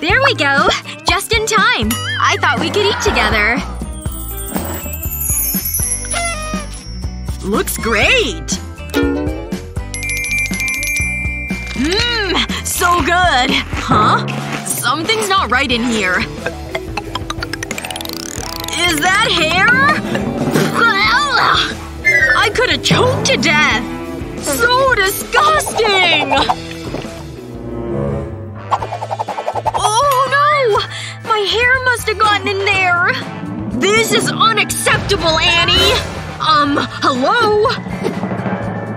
There we go. Just in time. I thought we could eat together. Looks great! Mmm, so good! Huh? Something's not right in here. Is that hair? I could've choked to death! So disgusting! My hair must have gotten in there! This is unacceptable, Annie! Um, hello?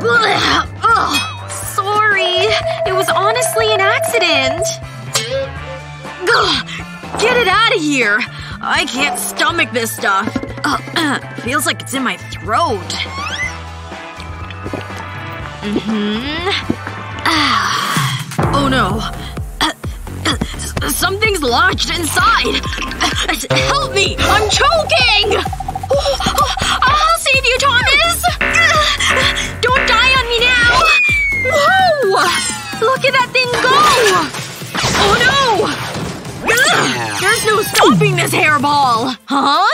Ugh, ugh, Sorry. It was honestly an accident. ugh, get it out of here! I can't stomach this stuff. Uh, feels like it's in my throat. Mm-hmm. Ah. Oh no. Something's lodged inside! Help me! I'm choking! I'll save you, Thomas! Don't die on me now! Whoa! Look at that thing go! Oh no! There's no stopping this hairball! Huh?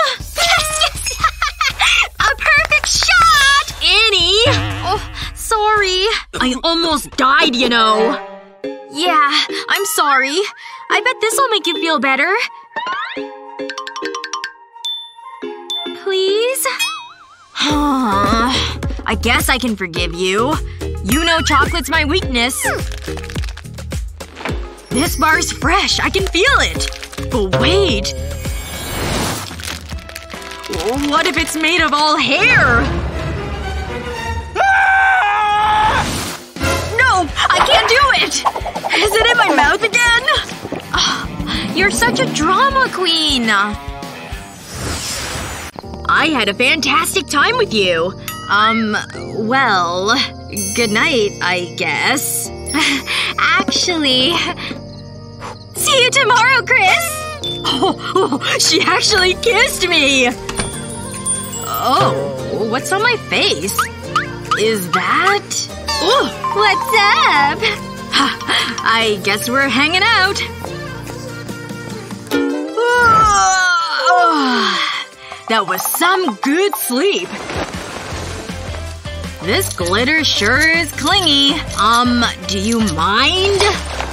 A perfect shot! Annie! Oh, sorry. I almost died, you know. Yeah, I'm sorry. I bet this'll make you feel better. Please? I guess I can forgive you. You know chocolate's my weakness. This bar's fresh. I can feel it. But wait. What if it's made of all hair? Ah! No! I can't do it! Is it in my mouth again? You're such a drama queen. I had a fantastic time with you. Um, well, good night, I guess. Actually. See you tomorrow, Chris! Oh, oh, she actually kissed me! Oh, what's on my face? Is that… Oh, What's up? I guess we're hanging out. That was some good sleep. This glitter sure is clingy. Um, do you mind?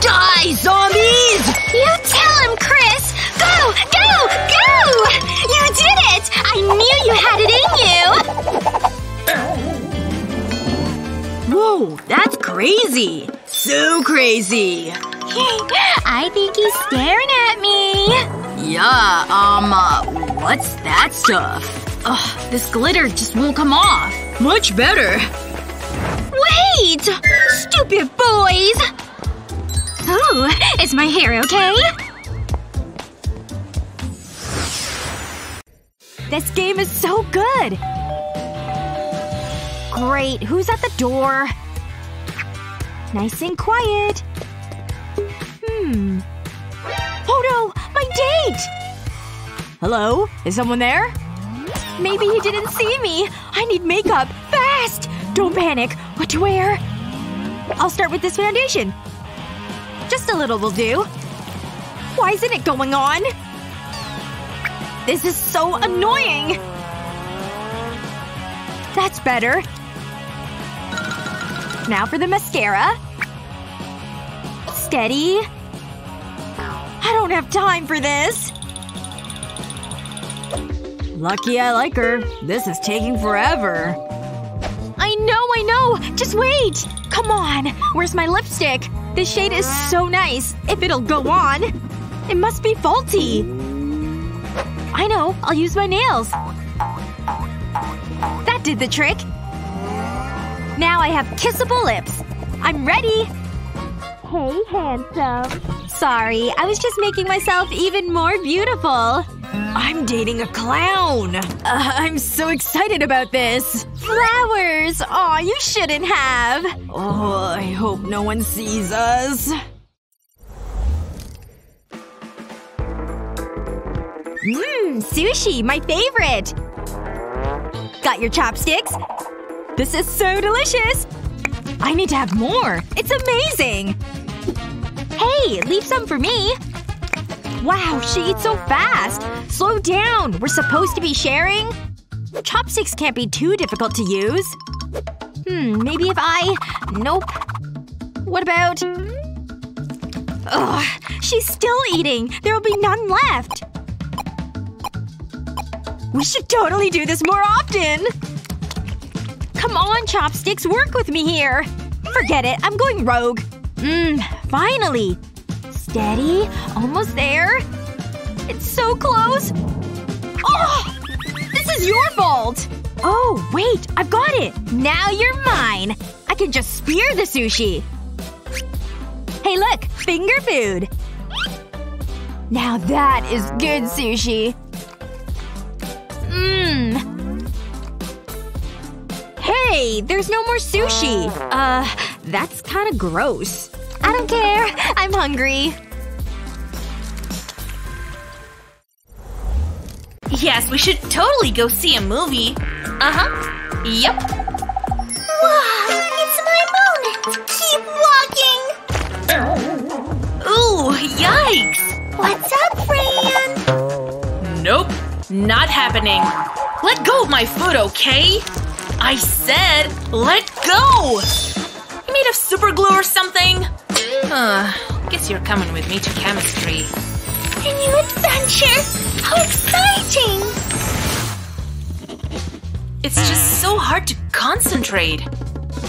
Die, zombies! You tell him, Chris! Go! Go! Go! You did it! I knew you had it in you! Whoa, that's crazy. So crazy. I think he's staring at me. Yeah, um, uh, what's that stuff? Ugh, this glitter just won't come off. Much better. Wait! Stupid boys! Ooh, is my hair okay? This game is so good! Great. Who's at the door? Nice and quiet. Hmm. Oh no! My date! Hello? Is someone there? Maybe he didn't see me. I need makeup. Fast! Don't panic. What to wear? I'll start with this foundation. Just a little will do. Why isn't it going on? This is so annoying! That's better. Now for the mascara. Steady. I don't have time for this. Lucky I like her. This is taking forever. I know, I know! Just wait! Come on! Where's my lipstick? This shade is so nice. If it'll go on. It must be faulty. I know. I'll use my nails. That did the trick. Now I have kissable lips. I'm ready! Hey, handsome. Sorry, I was just making myself even more beautiful. I'm dating a clown! Uh, I'm so excited about this! Flowers! Aw, you shouldn't have. Oh, I hope no one sees us. Mmm, sushi, my favorite! Got your chopsticks? This is so delicious! I need to have more. It's amazing! Hey, leave some for me. Wow, she eats so fast! Slow down! We're supposed to be sharing? Chopsticks can't be too difficult to use. Hmm, maybe if I… Nope. What about… Ugh. She's still eating! There'll be none left! We should totally do this more often! Come on, Chopsticks, work with me here! Forget it, I'm going rogue. Mmm, finally! Steady. Almost there. It's so close. Oh! This is your fault! Oh, wait. I've got it! Now you're mine! I can just spear the sushi. Hey look! Finger food! Now that is good sushi. Mmm. Hey! There's no more sushi! Uh, that's kinda gross. I don't care. I'm hungry. Yes, we should totally go see a movie. Uh-huh. Yep. Wow, it's my moment! Keep walking! Ooh, yikes! What's up, Fran? Nope. Not happening. Let go of my foot, okay? I said, let go! You made of super glue or something? Uh, guess you're coming with me to chemistry. A new adventure! How exciting! It's just so hard to concentrate.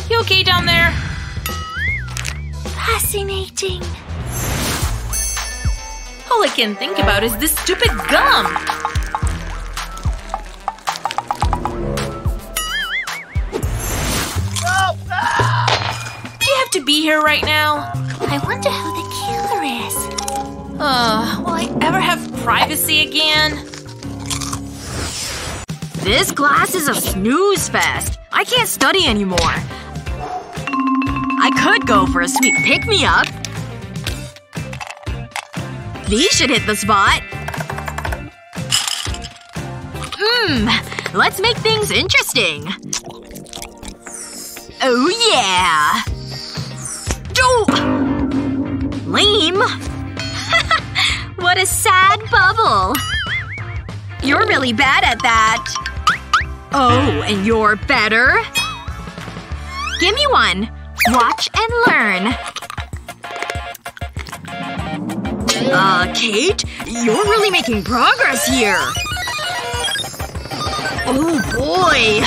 You okay down there? Fascinating. All I can think about is this stupid gum! To be here right now? I wonder who the killer is. Uh, will I ever have privacy again? This class is a snooze fest. I can't study anymore. I could go for a sweet pick-me-up. These should hit the spot. Mmm. Let's make things interesting. Oh yeah! Lame. what a sad bubble. You're really bad at that. Oh, and you're better? Give me one. Watch and learn. Uh, Kate? You're really making progress here. Oh boy.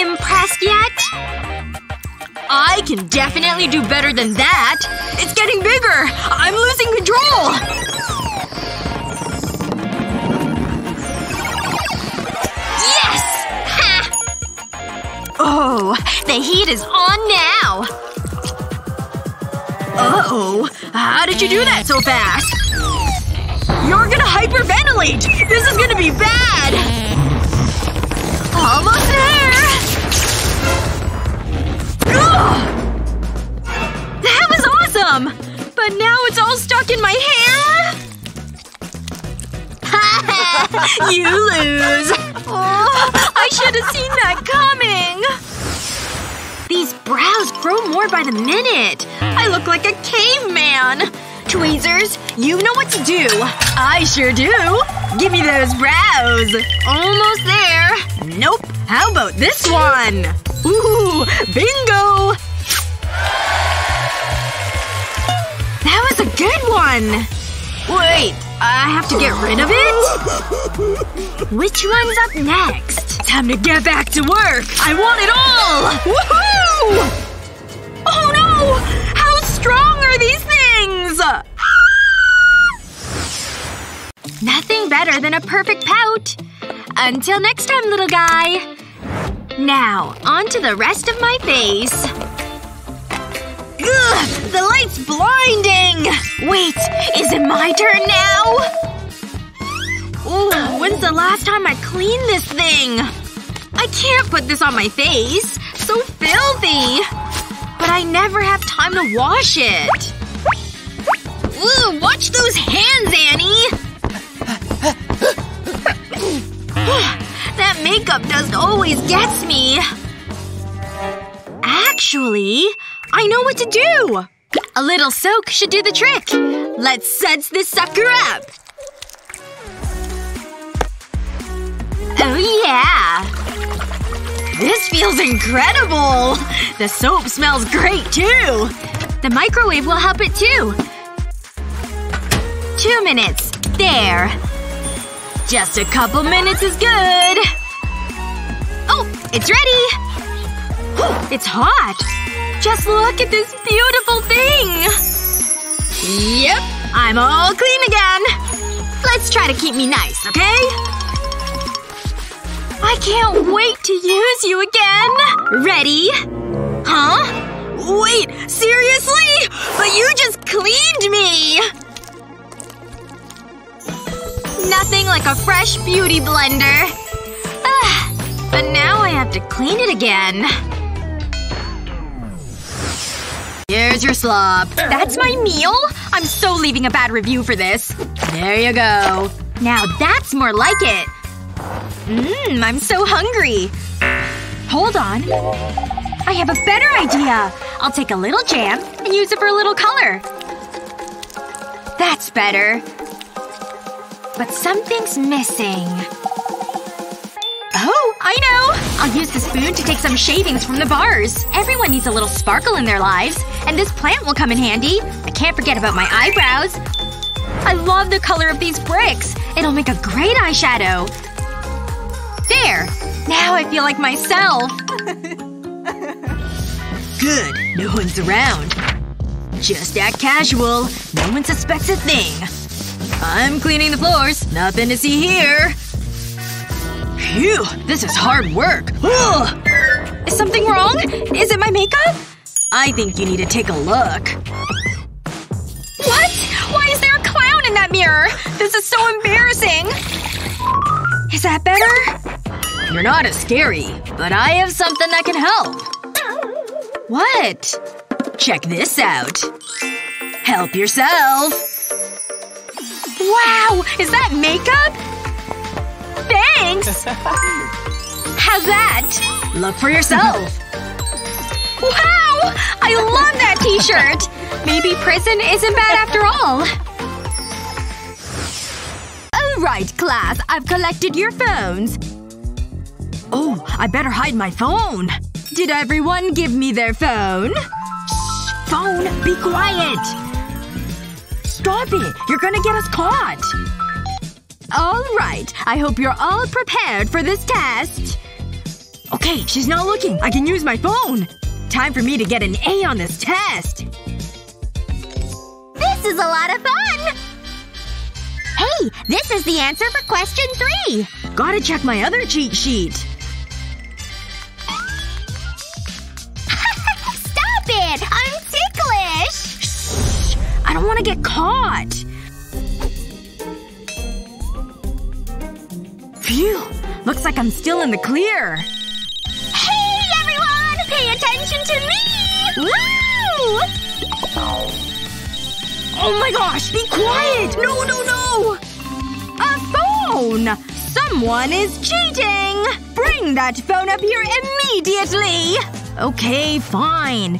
Impressed yet? I can definitely do better than that. It's getting bigger. I'm losing control. Yes! Ha! Oh, the heat is on now. Uh-oh. How did you do that so fast? You're gonna hyperventilate! This is gonna be bad! Almost there! That was awesome! But now it's all stuck in my hair? you lose! Oh, I should have seen that coming! These brows grow more by the minute. I look like a caveman. Tweezers, you know what to do. I sure do. Give me those brows. Almost there. Nope. How about this one? Ooh, bingo! That was a good one. Wait, I have to get rid of it? Which one's up next? Time to get back to work. I want it all! Woohoo! Oh no! How strong are these things? Nothing better than a perfect pout. Until next time, little guy. Now, on to the rest of my face. Ugh! The light's blinding! Wait, is it my turn now? Ooh, when's the last time I cleaned this thing? I can't put this on my face. So filthy. But I never have time to wash it. Ooh, watch those hands, Annie! that makeup dust always gets me. Actually, I know what to do! A little soak should do the trick. Let's suds this sucker up! Oh yeah! This feels incredible! The soap smells great, too! The microwave will help it, too. Two minutes. There. Just a couple minutes is good. Oh! It's ready! It's hot! Just look at this beautiful thing! Yep. I'm all clean again. Let's try to keep me nice, okay? I can't wait to use you again! Ready? Huh? Wait, seriously? But you just cleaned me! Nothing like a fresh beauty blender. Ah, but now I have to clean it again. Here's your slop. That's my meal? I'm so leaving a bad review for this. There you go. Now that's more like it. Mmm, I'm so hungry. Hold on. I have a better idea. I'll take a little jam and use it for a little color. That's better. But something's missing. Oh, I know! I'll use the spoon to take some shavings from the bars. Everyone needs a little sparkle in their lives. And this plant will come in handy. I can't forget about my eyebrows. I love the color of these bricks. It'll make a great eyeshadow. There. Now I feel like myself. Good. No one's around. Just act casual. No one suspects a thing. I'm cleaning the floors. Nothing to see here. Phew. This is hard work. Ugh. Is something wrong? Is it my makeup? I think you need to take a look. What? Why is there a clown in that mirror? This is so embarrassing. Is that better? You're not as scary, but I have something that can help. What? Check this out. Help yourself. Wow! Is that makeup? Thanks! How's that? Look for yourself. Wow! I love that t-shirt! Maybe prison isn't bad after all. Alright, class. I've collected your phones. Oh, I better hide my phone. Did everyone give me their phone? Shh! Phone, be quiet! Stop it! You're gonna get us caught! Alright. I hope you're all prepared for this test. Okay, she's not looking. I can use my phone. Time for me to get an A on this test. This is a lot of fun! Hey, this is the answer for question three! Gotta check my other cheat sheet. Stop it! Don't want to get caught. Phew. Looks like I'm still in the clear. Hey, everyone! Pay attention to me! Woo! Oh my gosh! Be quiet! No, no, no! A phone! Someone is cheating! Bring that phone up here immediately! Okay, fine.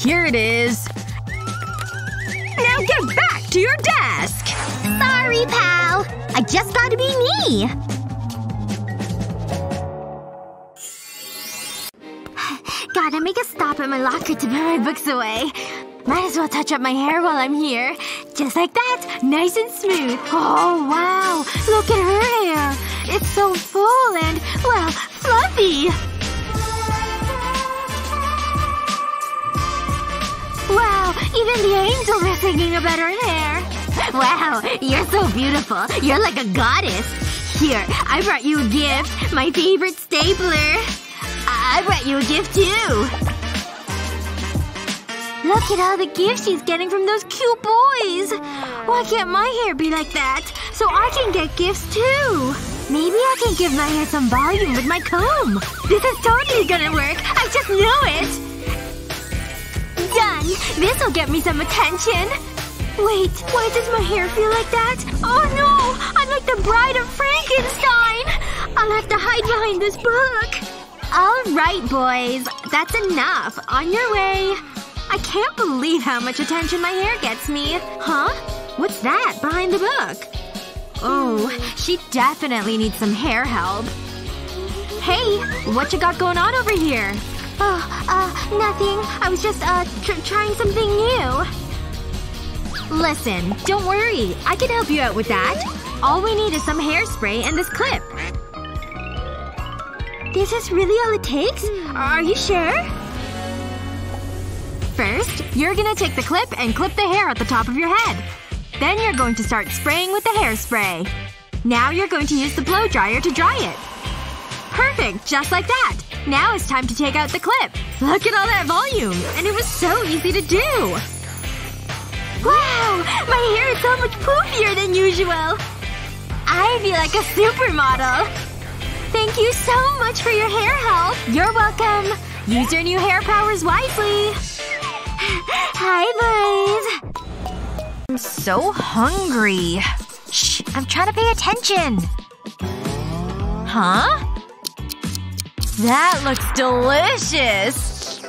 Here it is. Now get back to your desk! Sorry, pal. I just gotta be me. Gotta make a stop at my locker to put my books away. Might as well touch up my hair while I'm here. Just like that. Nice and smooth. Oh, wow. Look at her hair. It's so full and, well, fluffy. Wow, even the angels are singing about her hair. Wow, you're so beautiful. You're like a goddess. Here, I brought you a gift. My favorite stapler. I I brought you a gift too. Look at all the gifts she's getting from those cute boys. Why can't my hair be like that? So I can get gifts too. Maybe I can give my hair some volume with my comb. This is totally gonna work. I just know it. Done. This'll get me some attention. Wait, why does my hair feel like that? Oh no! I'm like the bride of Frankenstein! I'll have to hide behind this book. Alright, boys. That's enough. On your way. I can't believe how much attention my hair gets me. Huh? What's that behind the book? Oh, she definitely needs some hair help. Hey, what you got going on over here? Oh, uh, nothing. I was just, uh, tr trying something new. Listen, don't worry. I can help you out with that. All we need is some hairspray and this clip. This is really all it takes? Are you sure? First, you're gonna take the clip and clip the hair at the top of your head. Then you're going to start spraying with the hairspray. Now you're going to use the blow dryer to dry it. Perfect! Just like that! Now it's time to take out the clip. Look at all that volume! And it was so easy to do! Wow! My hair is so much poofier than usual! I'd be like a supermodel! Thank you so much for your hair help! You're welcome! Use your new hair powers wisely! Hi, boys! I'm so hungry. Shh, I'm trying to pay attention. Huh? That looks delicious!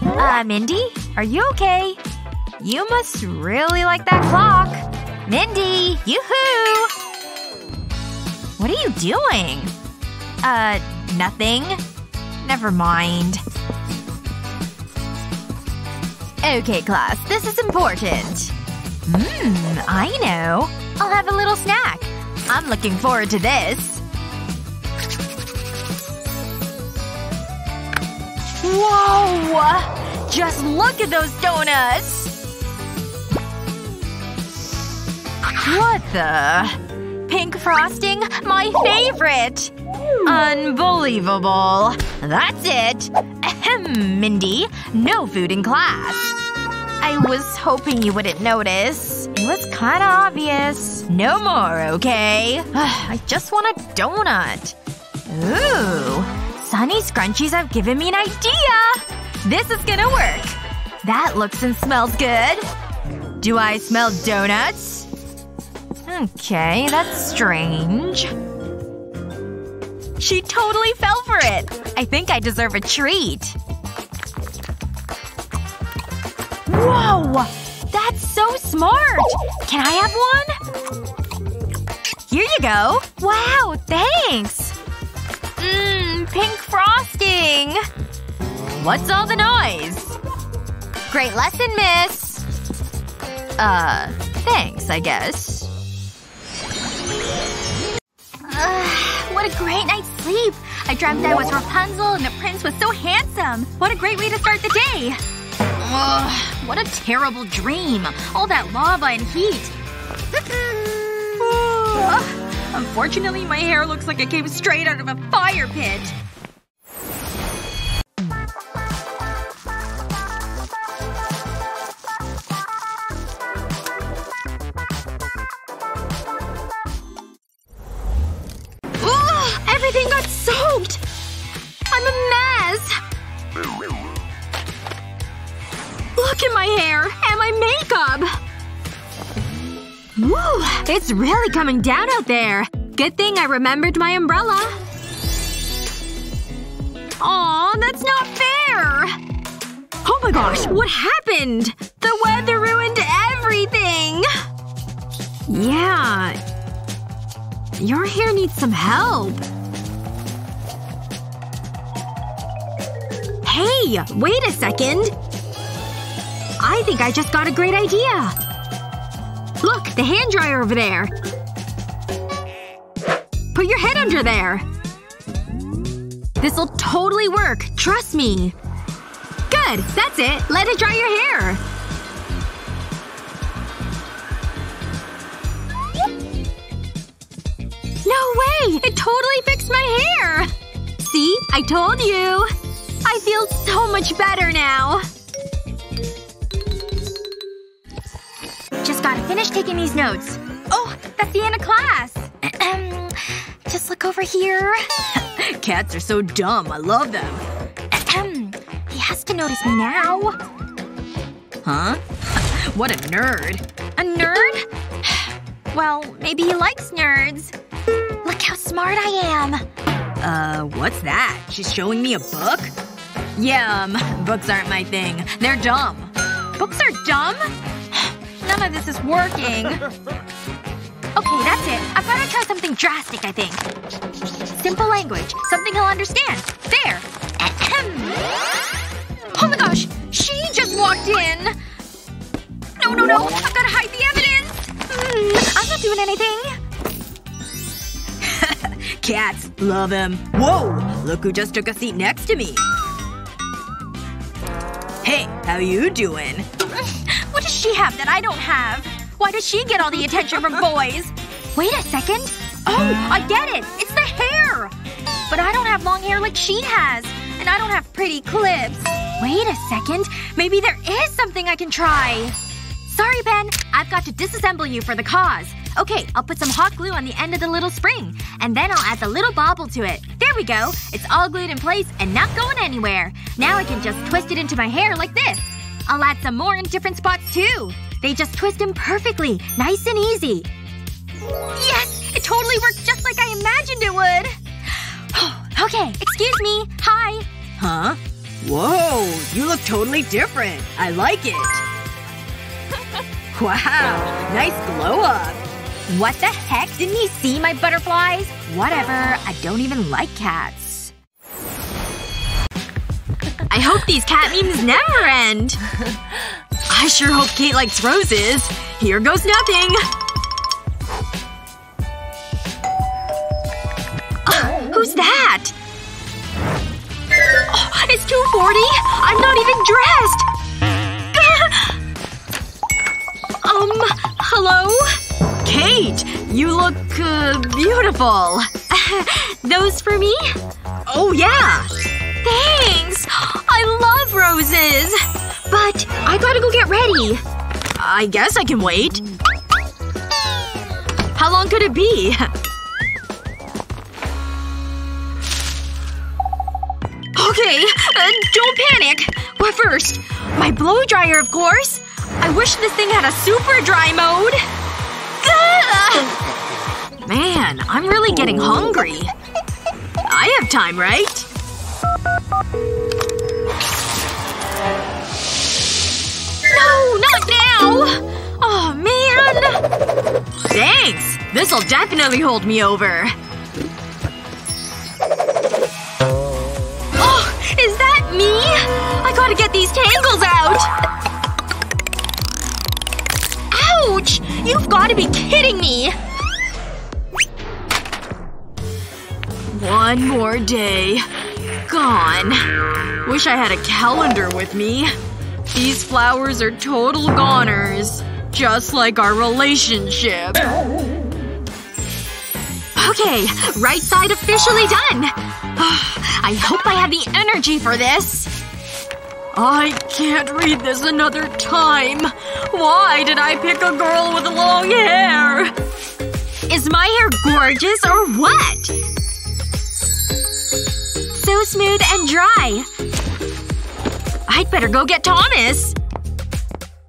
Uh, Mindy? Are you okay? You must really like that clock. Mindy! Yoo-hoo! What are you doing? Uh, nothing. Never mind. Okay, class. This is important. Mmm, I know. I'll have a little snack. I'm looking forward to this. Whoa! Just look at those donuts! What the? Pink frosting? My favorite! Unbelievable. That's it. Ahem, Mindy. No food in class. I was hoping you wouldn't notice. It was kinda obvious. No more, okay? I just want a donut. Ooh. Sunny Scrunchies have given me an idea! This is gonna work. That looks and smells good. Do I smell donuts? Okay, that's strange. She totally fell for it! I think I deserve a treat. Whoa! That's so smart! Can I have one? Here you go. Wow, thanks! Mmm, pink frosting! What's all the noise? Great lesson, miss! Uh, thanks, I guess. Ugh, what a great night's sleep! I dreamt I was Rapunzel and the prince was so handsome! What a great way to start the day! Ugh, what a terrible dream. All that lava and heat. Unfortunately, my hair looks like it came straight out of a fire pit. Really coming down out there. Good thing I remembered my umbrella. Aw, that's not fair! Oh my gosh, what happened? The weather ruined everything! Yeah. Your hair needs some help. Hey! Wait a second! I think I just got a great idea! Look! The hand dryer over there! Put your head under there! This'll totally work. Trust me. Good! That's it! Let it dry your hair! No way! It totally fixed my hair! See? I told you! I feel so much better now! Just gotta finish taking these notes. Oh! That's the end of class! Just look over here. Cats are so dumb. I love them. He has to notice me now. Huh? what a nerd. A nerd? Well, maybe he likes nerds. Look how smart I am. Uh, what's that? She's showing me a book? Yeah, um, books aren't my thing. They're dumb. Books are dumb? None of this is working. Okay, that's it. I've gotta try something drastic, I think. Simple language. Something he'll understand. There. oh my gosh! She just walked in! No, no, no! I've gotta hide the evidence! Mm, I'm not doing anything. Cats. Love him. Whoa! Look who just took a seat next to me. Hey, how you doing? What does she have that I don't have? Why does she get all the attention from boys? Wait a second. Oh, I get it! It's the hair! But I don't have long hair like she has. And I don't have pretty clips. Wait a second. Maybe there is something I can try. Sorry, Ben. I've got to disassemble you for the cause. Okay, I'll put some hot glue on the end of the little spring. And then I'll add the little bobble to it. There we go. It's all glued in place and not going anywhere. Now I can just twist it into my hair like this. I'll add some more in different spots too. They just twist in perfectly. Nice and easy. Yes! It totally worked just like I imagined it would! okay, excuse me. Hi. Huh? Whoa, you look totally different. I like it. wow, nice glow up. What the heck? Didn't he see my butterflies? Whatever. I don't even like cats. I hope these cat memes never end. I sure hope Kate likes roses. Here goes nothing. Uh, who's that? Oh, it's 2.40? I'm not even dressed! um, hello? Kate! You look, uh, beautiful. Those for me? Oh yeah! Thanks! I love roses! But I gotta go get ready. I guess I can wait. How long could it be? Okay, uh, don't panic. What first? My blow dryer, of course. I wish this thing had a super dry mode. Man, I'm really getting hungry. I have time, right? No, now! Oh, man. Thanks! This'll definitely hold me over. Oh, is that me? I gotta get these tangles out! Ouch! You've gotta be kidding me! One more day. Gone. Wish I had a calendar with me. These flowers are total goners. Just like our relationship. Okay, right side officially done. I hope I have the energy for this. I can't read this another time. Why did I pick a girl with long hair? Is my hair gorgeous or what? So smooth and dry. I'd better go get Thomas.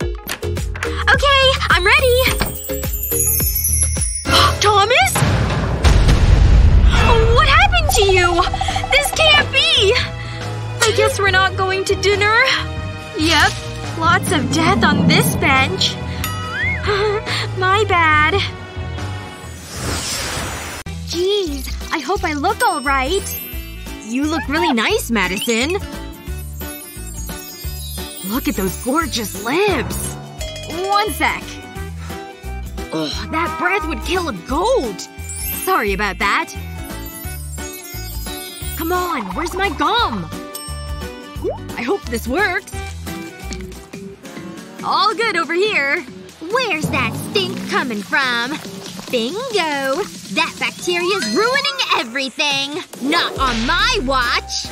Okay, I'm ready. Thomas? What happened to you? This can't be! I guess we're not going to dinner. Yep. Lots of death on this bench. My bad. Jeez, I hope I look alright. You look really nice, Madison. Look at those gorgeous lips. One sec. Oh, that breath would kill a goat. Sorry about that. Come on, where's my gum? I hope this works. All good over here. Where's that stink coming from? Bingo! That bacteria's ruining everything! Not on my watch!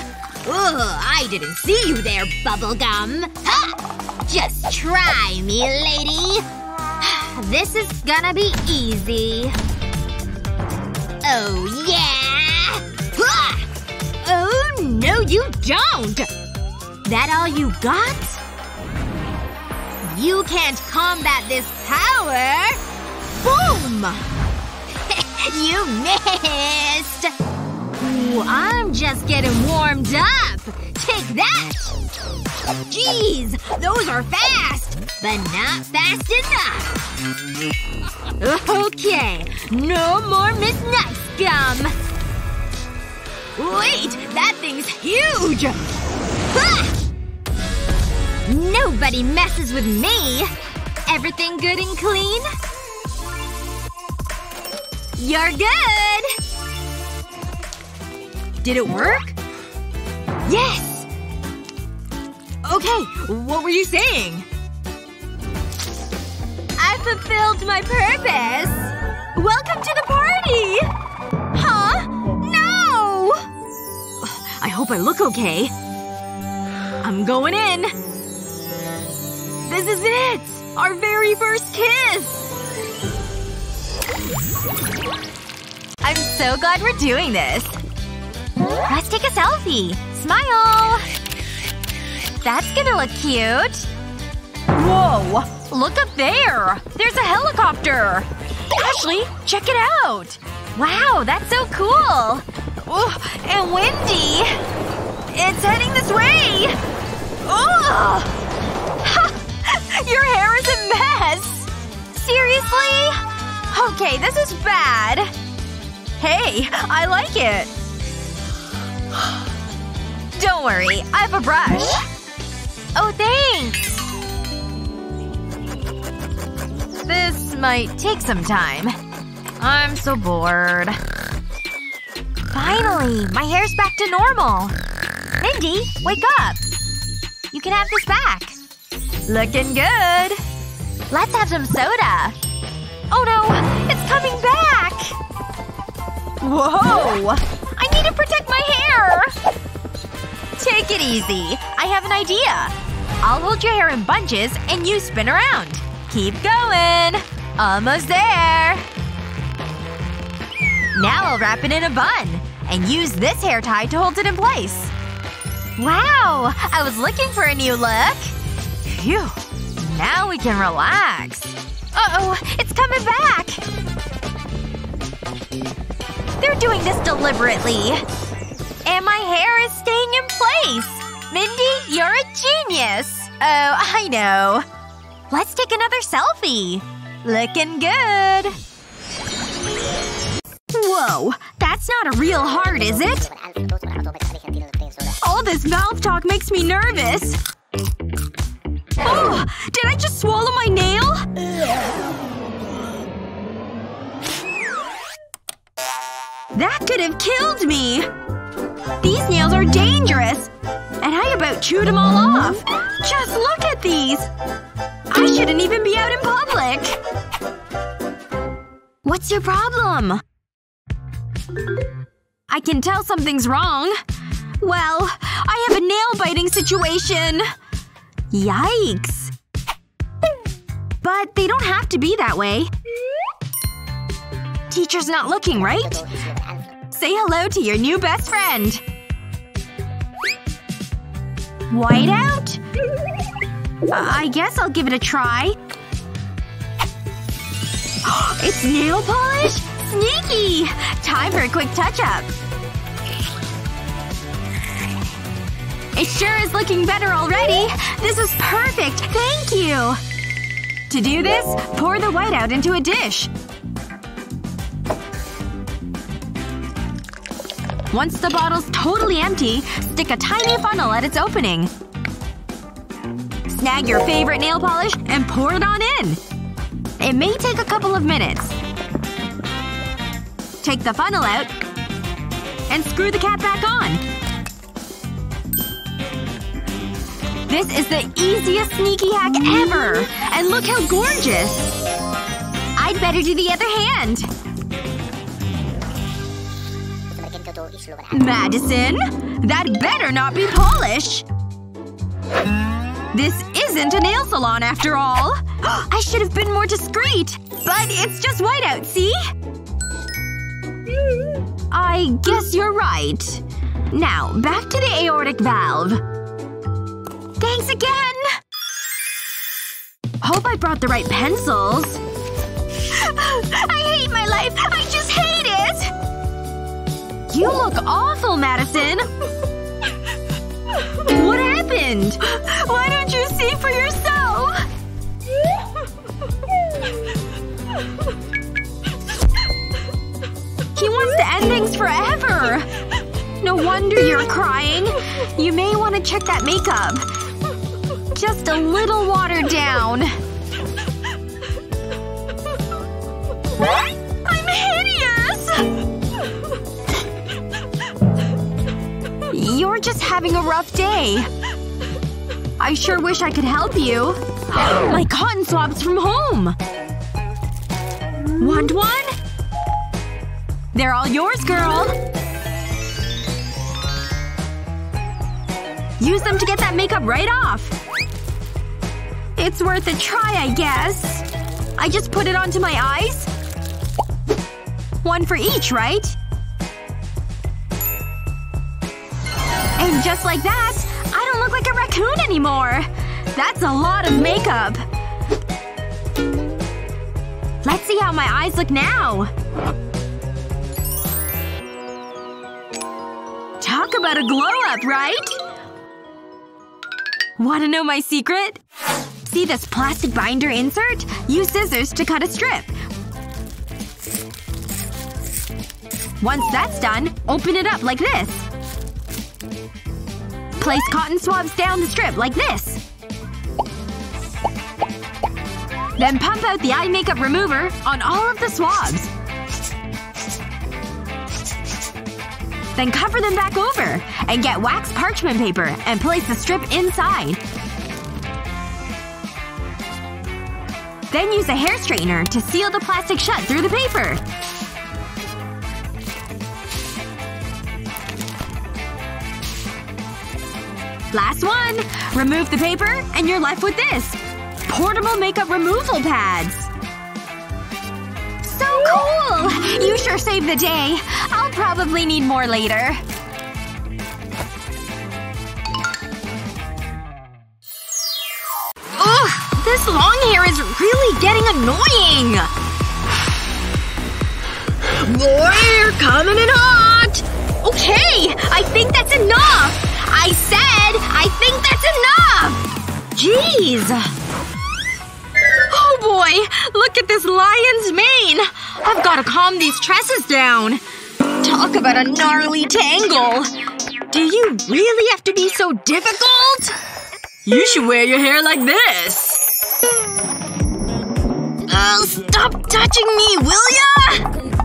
I didn't see you there, bubblegum. Ha! Just try me, lady. This is gonna be easy. Oh, yeah! Ha! Oh, no you don't! That all you got? You can't combat this power! Boom! you missed! Ooh, I'm just getting warmed up! Take that! Jeez, those are fast! but not fast enough. Okay. No more Miss Nice Gum. Wait! That thing's huge! Ha! Nobody messes with me! Everything good and clean? You're good! Did it work? Yes! Okay, what were you saying? I fulfilled my purpose! Welcome to the party! Huh? No! I hope I look okay. I'm going in. This is it! Our very first kiss! I'm so glad we're doing this. Let's take a selfie. Smile! That's gonna look cute. Whoa! Look up there! There's a helicopter! Ashley, check it out! Wow, that's so cool! Oh, and windy! It's heading this way! Oh! Your hair is a mess! Seriously? Okay, this is bad. Hey, I like it. Don't worry, I have a brush. Oh, thanks! This might take some time. I'm so bored. Finally! My hair's back to normal. Mindy, wake up! You can have this back. Looking good. Let's have some soda. Oh no! It's coming back! Whoa! I need to protect my hair! Take it easy. I have an idea. I'll hold your hair in bunches and you spin around. Keep going. Almost there. Now I'll wrap it in a bun. And use this hair tie to hold it in place. Wow! I was looking for a new look. Phew. Now we can relax. Uh-oh. It's coming back! They're doing this deliberately. And my hair is staying in place. Mindy, you're a genius. Oh, I know. Let's take another selfie. Looking good. Whoa. That's not a real heart, is it? All this mouth talk makes me nervous. Oh! Did I just swallow my nail? That could have killed me! These nails are dangerous! And I about chewed them all off! Just look at these! I shouldn't even be out in public! What's your problem? I can tell something's wrong. Well, I have a nail-biting situation. Yikes. But they don't have to be that way. Teacher's not looking, right? Say hello to your new best friend. Whiteout? Uh, I guess I'll give it a try. it's nail polish? Sneaky! Time for a quick touch-up. It sure is looking better already. This is perfect. Thank you. To do this, pour the whiteout into a dish. Once the bottle's totally empty, stick a tiny funnel at its opening. Snag your favorite nail polish and pour it on in. It may take a couple of minutes. Take the funnel out and screw the cap back on. This is the easiest sneaky hack ever! And look how gorgeous! I'd better do the other hand. Madison? That better not be polish! This isn't a nail salon after all! I should have been more discreet! But it's just whiteout, see? I guess you're right. Now, back to the aortic valve. Thanks again! Hope I brought the right pencils. I hate my life! I just hate! You look awful, Madison! What happened? Why don't you see for yourself? He wants to end things forever! No wonder you're crying. You may want to check that makeup. Just a little water down. What? You're just having a rough day. I sure wish I could help you. My cotton swabs from home! Want one? They're all yours, girl. Use them to get that makeup right off. It's worth a try, I guess. I just put it onto my eyes? One for each, right? And just like that, I don't look like a raccoon anymore. That's a lot of makeup. Let's see how my eyes look now. Talk about a glow-up, right? Want to know my secret? See this plastic binder insert? Use scissors to cut a strip. Once that's done, open it up like this. Place cotton swabs down the strip like this. Then pump out the eye makeup remover on all of the swabs. Then cover them back over. And get wax parchment paper and place the strip inside. Then use a hair straightener to seal the plastic shut through the paper. Last one! Remove the paper, and you're left with this. Portable makeup removal pads. So cool! You sure saved the day. I'll probably need more later. Ugh! This long hair is really getting annoying! More hair coming in hot! Okay! I think that's enough! I said I think that's enough! Jeez. Oh boy! Look at this lion's mane! I've gotta calm these tresses down. Talk about a gnarly tangle. Do you really have to be so difficult? You should wear your hair like this. Oh, stop touching me, will ya?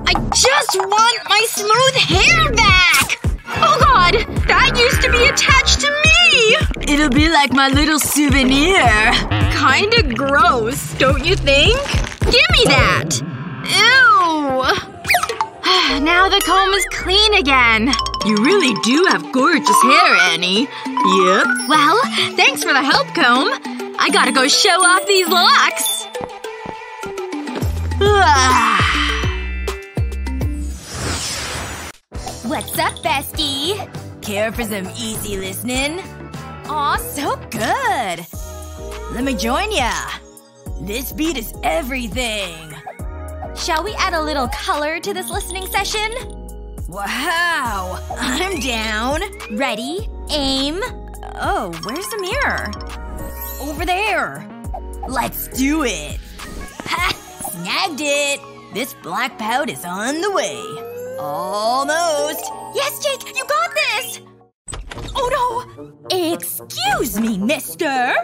I just want my smooth hair back! Oh god! That used to be attached to me! It'll be like my little souvenir. Kinda gross, don't you think? Give me that! Ew! now the comb is clean again. You really do have gorgeous hair, Annie. Yep. Well, thanks for the help, comb. I gotta go show off these locks. What's up, bestie? Care for some easy listening? Aw, so good! Let me join ya! This beat is everything! Shall we add a little color to this listening session? Wow! I'm down! Ready? Aim! Oh, where's the mirror? Over there! Let's do it! Ha! Snagged it! This black pout is on the way. Almost. Yes, Jake! You got this! Oh no! Excuse me, mister!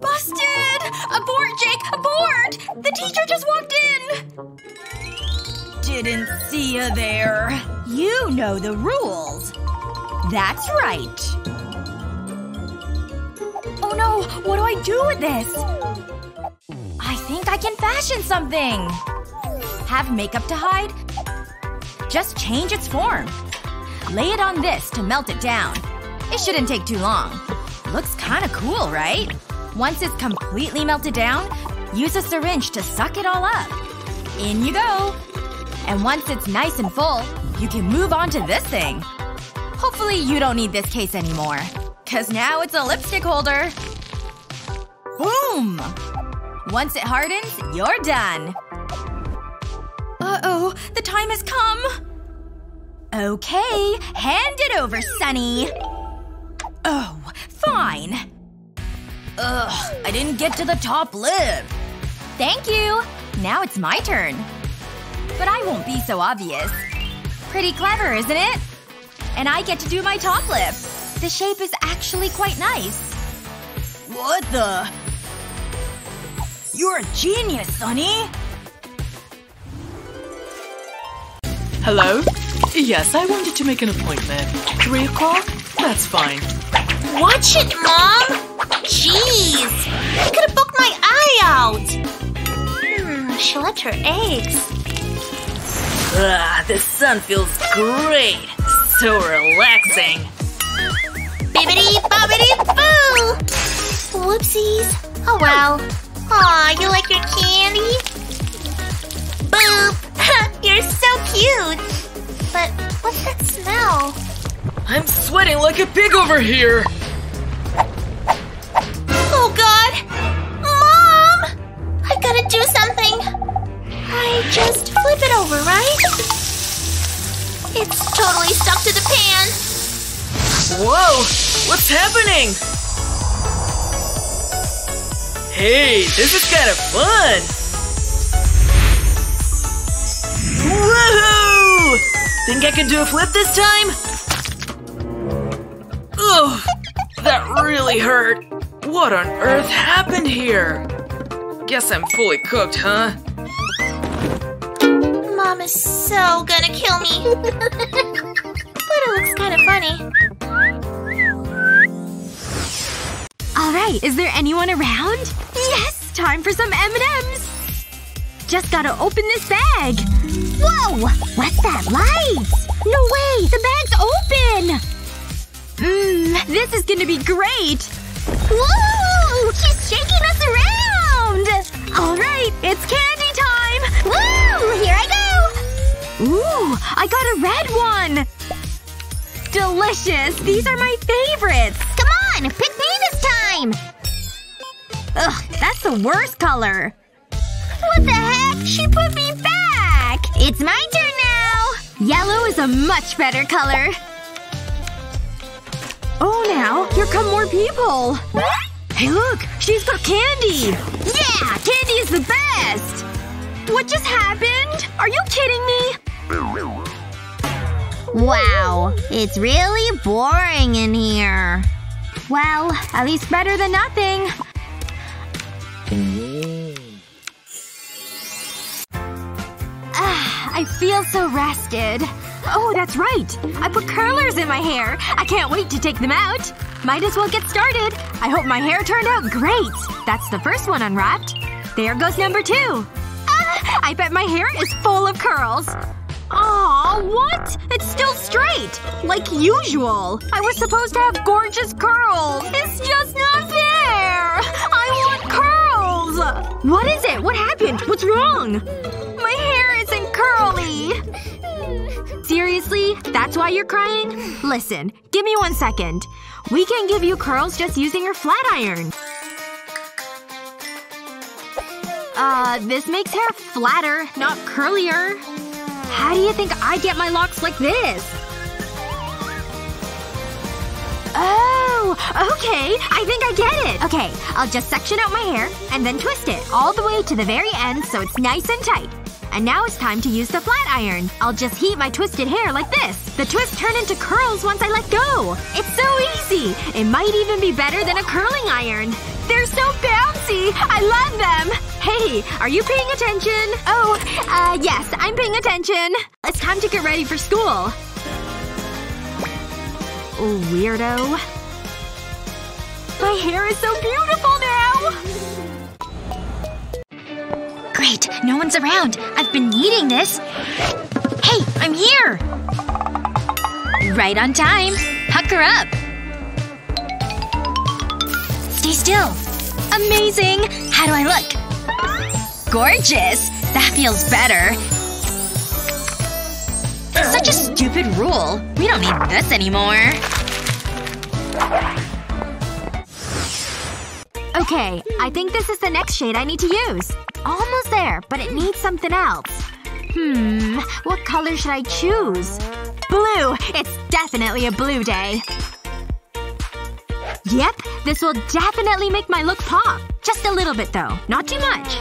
Busted! Abort, Jake! Abort! The teacher just walked in! Didn't see you there. You know the rules. That's right. Oh no! What do I do with this? I think I can fashion something! Have makeup to hide? Just change its form. Lay it on this to melt it down. It shouldn't take too long. Looks kinda cool, right? Once it's completely melted down, use a syringe to suck it all up. In you go. And once it's nice and full, you can move on to this thing. Hopefully you don't need this case anymore. Cause now it's a lipstick holder. Boom! Once it hardens, you're done. Uh-oh. The time has come. Okay. Hand it over, Sunny. Oh, fine. Ugh. I didn't get to the top lip. Thank you. Now it's my turn. But I won't be so obvious. Pretty clever, isn't it? and I get to do my top lip. The shape is actually quite nice. What the? You're a genius, Sunny! Hello? Yes, I wanted to make an appointment. Three o'clock? That's fine. Watch it, Mom! Jeez! I could've booked my eye out! Hmm, she left her eggs. Ah, the sun feels great. So relaxing. Bibbidi bobbidi boo! Whoopsies. Oh well. Aw, you like your candy? Boop! You're so cute! But what's that smell? I'm sweating like a pig over here! Oh god! Mom! I gotta do something. I just flip it over, right? It's totally stuck to the pan. Whoa! What's happening? Hey, this is kind of fun! Woohoo! Think I can do a flip this time? Ugh! That really hurt. What on earth happened here? Guess I'm fully cooked, huh? Mom is so gonna kill me. but it looks kind of funny. Alright, is there anyone around? Yes! Time for some M&Ms! Just gotta open this bag. Whoa! What's that light? No way! The bag's open! Mmm, this is gonna be great! Whoa! She's shaking us around! Alright, it's candy time! Woo! Here I go! Ooh, I got a red one! Delicious! These are my favorites! Come on! Pick me this time! Ugh, that's the worst color. What the heck? She put me back! It's my turn now! Yellow is a much better color. Oh, now, here come more people. Hey look! She's got candy! Yeah! Candy is the best! What just happened? Are you kidding me? Wow. It's really boring in here. Well, at least better than nothing. I feel so rested. Oh, that's right. I put curlers in my hair. I can't wait to take them out. Might as well get started. I hope my hair turned out great. That's the first one unwrapped. There goes number two. Ah, I bet my hair is full of curls. Aw, what? It's still straight. Like usual. I was supposed to have gorgeous curls. It's just not fair. I want curls. What is it? What happened? What's wrong? My hair isn't curly. Seriously? That's why you're crying? Listen, give me one second. We can give you curls just using your flat iron. Uh, this makes hair flatter, not curlier. How do you think I get my locks like this? Oh, okay. I think I get it. Okay, I'll just section out my hair, and then twist it all the way to the very end so it's nice and tight. And now it's time to use the flat iron. I'll just heat my twisted hair like this. The twists turn into curls once I let go. It's so easy. It might even be better than a curling iron. They're so bouncy! I love them! Hey, are you paying attention? Oh, uh, yes, I'm paying attention. It's time to get ready for school. Oh, weirdo. My hair is so beautiful now! Great. No one's around. I've been needing this. Hey, I'm here! Right on time. Pucker up. Stay still. Amazing! How do I look? Gorgeous! That feels better. Such a stupid rule. We don't need this anymore. Okay, I think this is the next shade I need to use. Almost but it needs something else. Hmm, what color should I choose? Blue! It's definitely a blue day. Yep, this will definitely make my look pop. Just a little bit though. Not too much.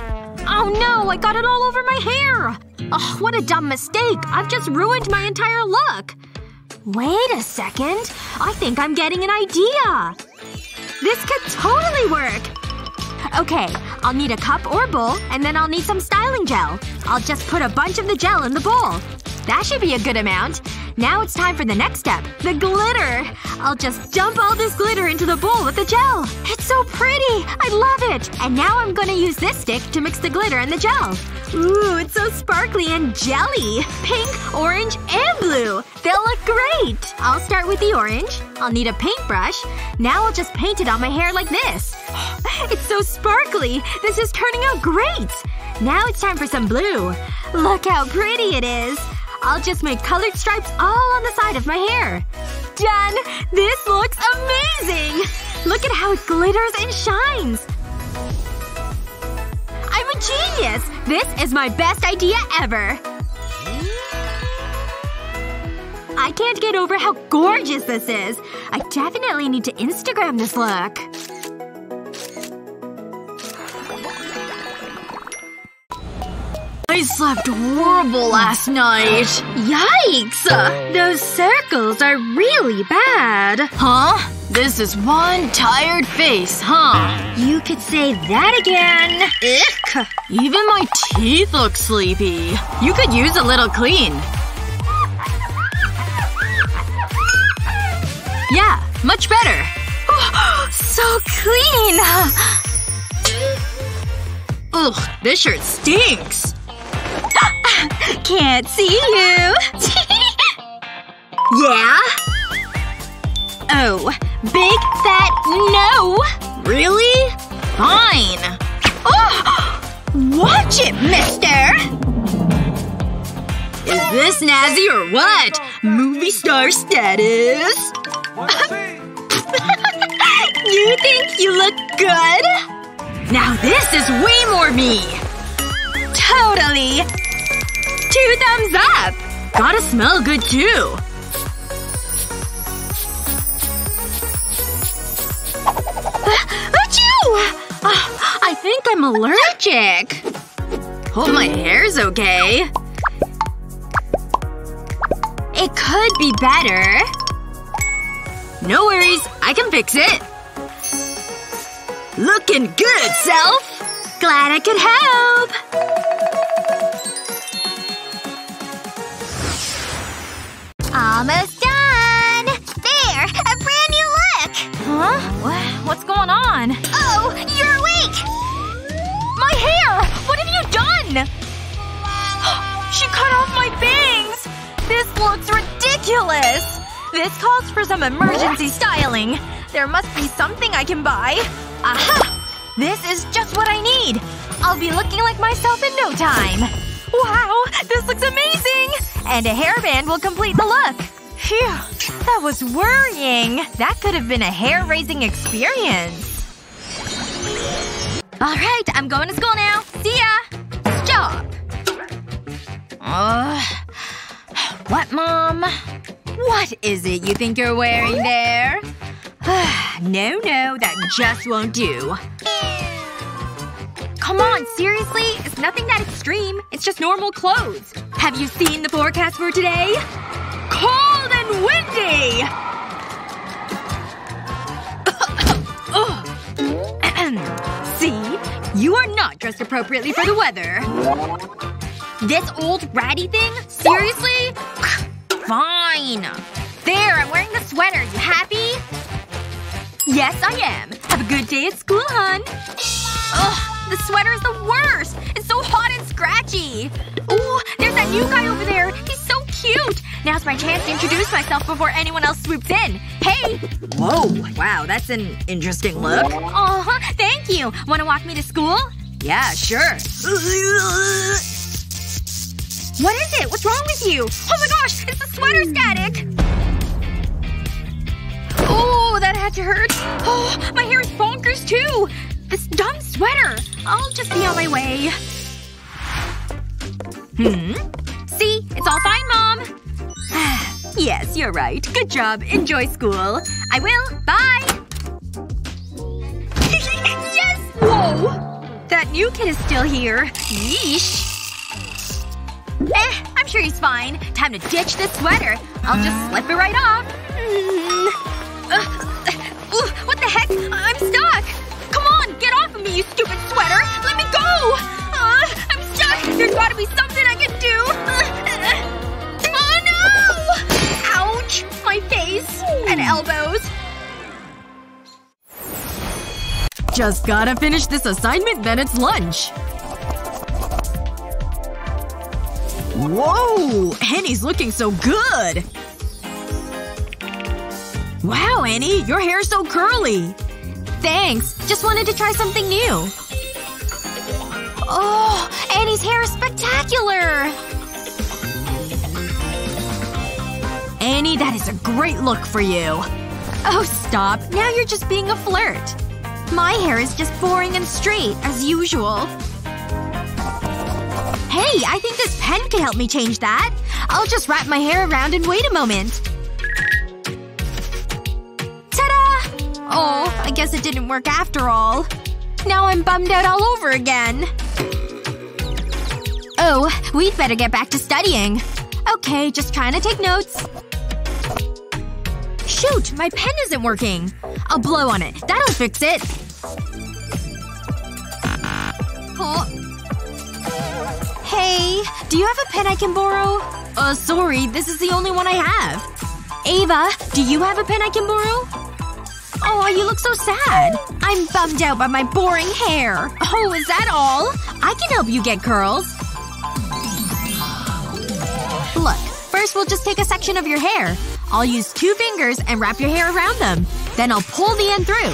Oh no, I got it all over my hair! Oh, what a dumb mistake. I've just ruined my entire look. Wait a second. I think I'm getting an idea. This could totally work. Okay, I'll need a cup or bowl, and then I'll need some styling gel. I'll just put a bunch of the gel in the bowl. That should be a good amount. Now it's time for the next step. The glitter! I'll just dump all this glitter into the bowl with the gel. It's so pretty! I love it! And now I'm gonna use this stick to mix the glitter and the gel. Ooh, it's so sparkly and jelly! Pink, orange, and blue! They'll look great! I'll start with the orange. I'll need a paintbrush. Now I'll just paint it on my hair like this. It's so sparkly! This is turning out great! Now it's time for some blue. Look how pretty it is! I'll just make colored stripes all on the side of my hair. Done! This looks amazing! Look at how it glitters and shines! I'm a genius! This is my best idea ever! I can't get over how gorgeous this is. I definitely need to Instagram this look. I slept horrible last night. Yikes! Those circles are really bad. Huh? This is one tired face, huh? You could say that again. Ick! Even my teeth look sleepy. You could use a little clean. Yeah, much better. So clean! Ugh, this shirt stinks. Can't see you. yeah? Oh. Big fat no! Really? Fine. Oh! Watch it, mister! Is this Nazi or what? Movie star status? You think you look good? Now this is way more me! Totally! Two thumbs up! Gotta smell good too. Achoo! Ah, I think I'm allergic. Hope my hair's okay. It could be better. No worries. I can fix it. Looking good, self! Glad I could help! Almost done! There! A brand new look! Huh? Wha- What's going on? Oh! You're awake! My hair! What have you done? she cut off my bangs! This looks ridiculous! This calls for some emergency styling. There must be something I can buy. Aha! This is just what I need. I'll be looking like myself in no time. Wow! This looks amazing! And a hairband will complete the look. Phew. That was worrying. That could have been a hair-raising experience. Alright, I'm going to school now. See ya! Stop! Ugh. What, Mom? What is it you think you're wearing there? no, no, that just won't do. Come on, seriously? It's nothing that extreme. It's just normal clothes. Have you seen the forecast for today? Cold and windy! See? You are not dressed appropriately for the weather. This old ratty thing? Seriously? Fine. There, I'm wearing the sweater. You happy? Yes, I am. Have a good day at school, hon. Ugh, the sweater is the worst. It's so hot and scratchy. Ooh, there's that new guy over there. He's so cute. Now's my chance to introduce myself before anyone else swoops in. Hey! Whoa. Wow, that's an interesting look. Uh-huh. Thank you. Wanna walk me to school? Yeah, sure. What is it? What's wrong with you? Oh my gosh! It's the sweater static! Oh, that had to hurt. Oh, my hair is bonkers too! This dumb sweater! I'll just be on my way. Hmm? See? It's all fine, Mom! yes, you're right. Good job. Enjoy school. I will. Bye! yes! Whoa! That new kid is still here. Yeesh. Eh, I'm sure he's fine. Time to ditch this sweater. I'll just slip it right off. Mm. Ugh. Ooh, what the heck? Me, you stupid sweater! Let me go! Uh, I'm stuck! There's gotta be something I can do! Uh, oh no! Ouch! My face. And elbows. Just gotta finish this assignment, then it's lunch. Whoa! Annie's looking so good! Wow, Annie, your hair's so curly. Thanks. Just wanted to try something new. Oh, Annie's hair is spectacular! Annie, that is a great look for you. Oh, stop. Now you're just being a flirt. My hair is just boring and straight, as usual. Hey, I think this pen can help me change that. I'll just wrap my hair around and wait a moment. Oh, I guess it didn't work after all. Now I'm bummed out all over again. Oh, we'd better get back to studying. Okay, just trying to take notes. Shoot! My pen isn't working. I'll blow on it. That'll fix it. Oh. Hey, do you have a pen I can borrow? Uh, sorry. This is the only one I have. Ava, do you have a pen I can borrow? Oh, you look so sad. I'm bummed out by my boring hair. Oh, is that all? I can help you get curls. Look, first we'll just take a section of your hair. I'll use two fingers and wrap your hair around them. Then I'll pull the end through.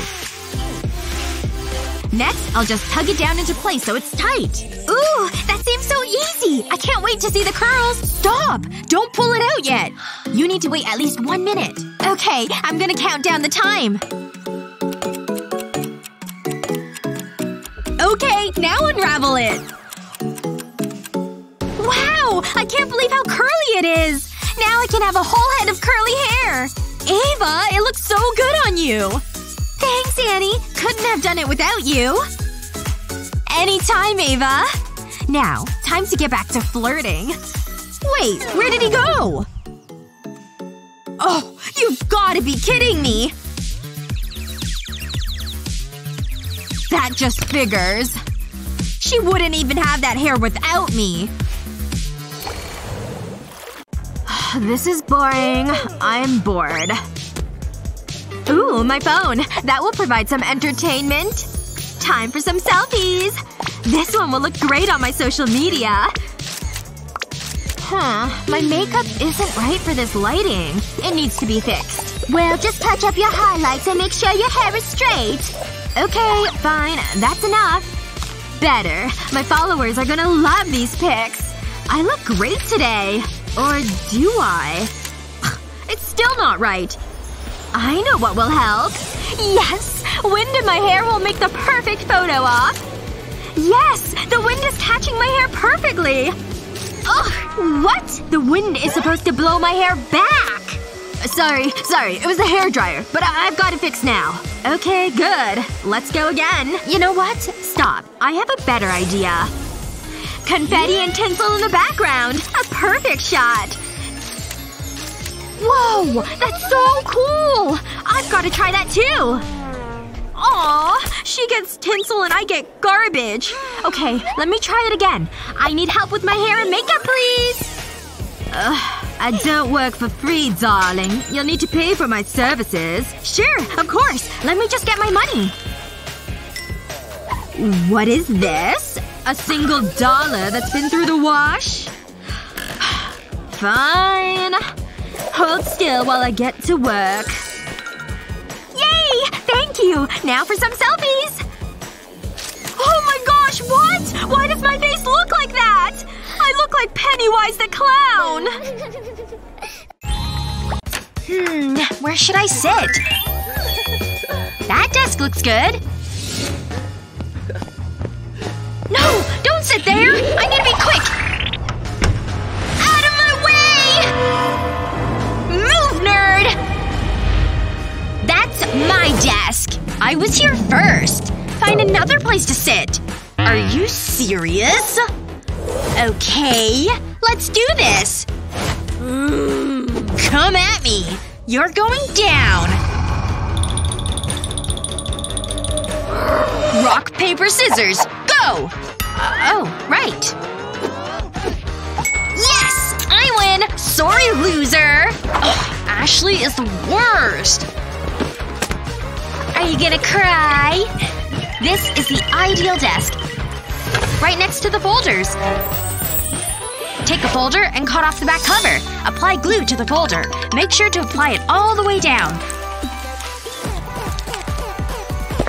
Next, I'll just tug it down into place so it's tight. Ooh, that seems so easy! I can't wait to see the curls! Stop! Don't pull it out yet! You need to wait at least one minute. Okay, I'm gonna count down the time. Okay, now unravel it! Wow! I can't believe how curly it is! Now I can have a whole head of curly hair! Ava, it looks so good on you! Thanks, Annie. Couldn't have done it without you. Anytime, Ava. Now, time to get back to flirting. Wait, where did he go? Oh, you've gotta be kidding me! That just figures. She wouldn't even have that hair without me. This is boring. I'm bored. Ooh, my phone. That will provide some entertainment. Time for some selfies. This one will look great on my social media. Huh. My makeup isn't right for this lighting. It needs to be fixed. Well, just touch up your highlights and make sure your hair is straight. Okay, fine. That's enough. Better. My followers are gonna love these pics. I look great today. Or do I? It's still not right. I know what will help. Yes! Wind in my hair will make the perfect photo op. Yes! The wind is catching my hair perfectly! Ugh! What? The wind is supposed to blow my hair back! Sorry, sorry. It was a hairdryer. But I have got it fixed now. Okay, good. Let's go again. You know what? Stop. I have a better idea. Confetti and tinsel in the background. A perfect shot. Whoa! That's so cool! I've gotta try that too! Aw, she gets tinsel and I get garbage. Okay, let me try it again. I need help with my hair and makeup, please! Ugh, I don't work for free, darling. You'll need to pay for my services. Sure, of course. Let me just get my money. What is this? A single dollar that's been through the wash? Fine. Hold still while I get to work. Yay! Thank you! Now for some selfies! Oh my gosh, what? Why does my face look like that? I look like Pennywise the Clown! Hmm, where should I sit? That desk looks good. No! Don't sit there! I need to be quick! Out of my way! My desk. I was here first. Find another place to sit. Are you serious? Okay. Let's do this. Mm, come at me. You're going down. Rock, paper, scissors. Go! Oh, right. Yes! I win! Sorry, loser! Ugh, Ashley is the worst. Are you gonna cry? This is the ideal desk. Right next to the folders. Take a folder and cut off the back cover. Apply glue to the folder. Make sure to apply it all the way down.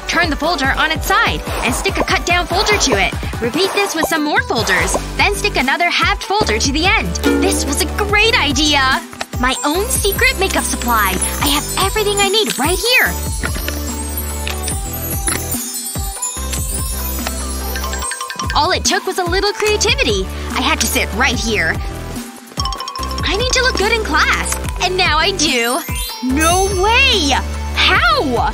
Turn the folder on its side and stick a cut down folder to it. Repeat this with some more folders. Then stick another halved folder to the end. This was a great idea! My own secret makeup supply. I have everything I need right here. All it took was a little creativity. I had to sit right here. I need to look good in class. And now I do. No way! How?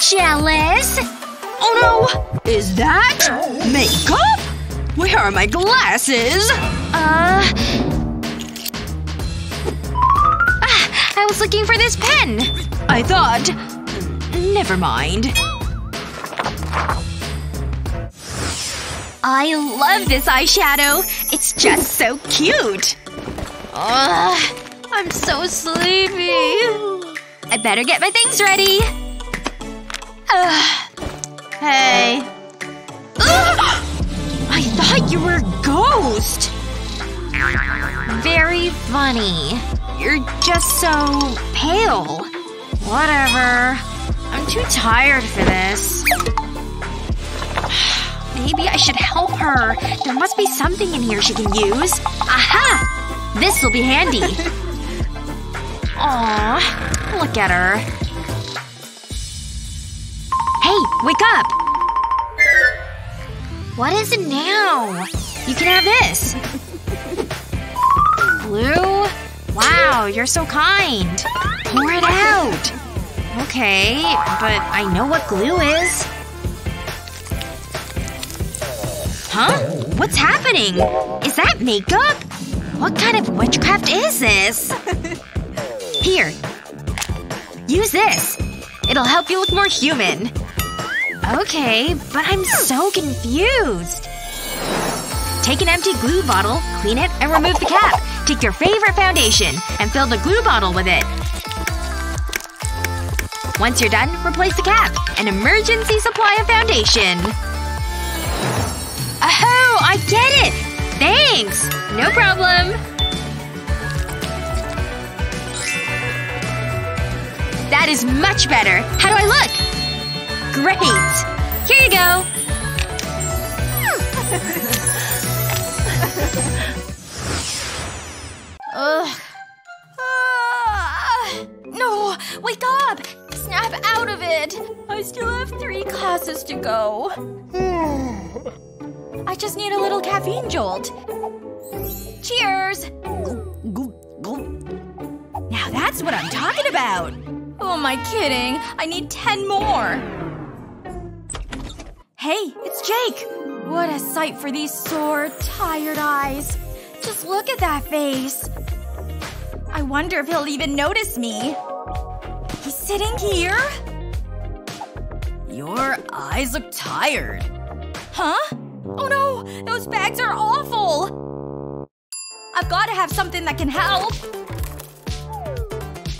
Jealous? Oh no! Is that makeup? Where are my glasses? Uh. Ah, I was looking for this pen. I thought. Never mind. I love this eyeshadow. It's just so cute. Ugh. I'm so sleepy. I better get my things ready. Ugh. Hey. Ugh. I thought you were a ghost. Very funny. You're just so pale. Whatever. I'm too tired for this. Maybe I should help her. There must be something in here she can use. Aha! This will be handy. Aw. Look at her. Hey, wake up! What is it now? You can have this. Glue? Wow, you're so kind. Pour it out. Okay, but I know what glue is. Huh? What's happening? Is that makeup? What kind of witchcraft is this? Here. Use this. It'll help you look more human. Okay, but I'm so confused. Take an empty glue bottle, clean it, and remove the cap. Take your favorite foundation and fill the glue bottle with it. Once you're done, replace the cap. An emergency supply of foundation. Oh, I get it! Thanks! No problem. That is much better. How do I look? Great! Here you go. Ugh. Ah. no! Wake up! Snap out of it! I still have three classes to go. I just need a little caffeine jolt. Cheers! Now that's what I'm talking about! Who am I kidding? I need ten more! Hey, it's Jake! What a sight for these sore, tired eyes. Just look at that face. I wonder if he'll even notice me. He's sitting here? Your eyes look tired. Huh? Oh no! Those bags are awful! I've gotta have something that can help.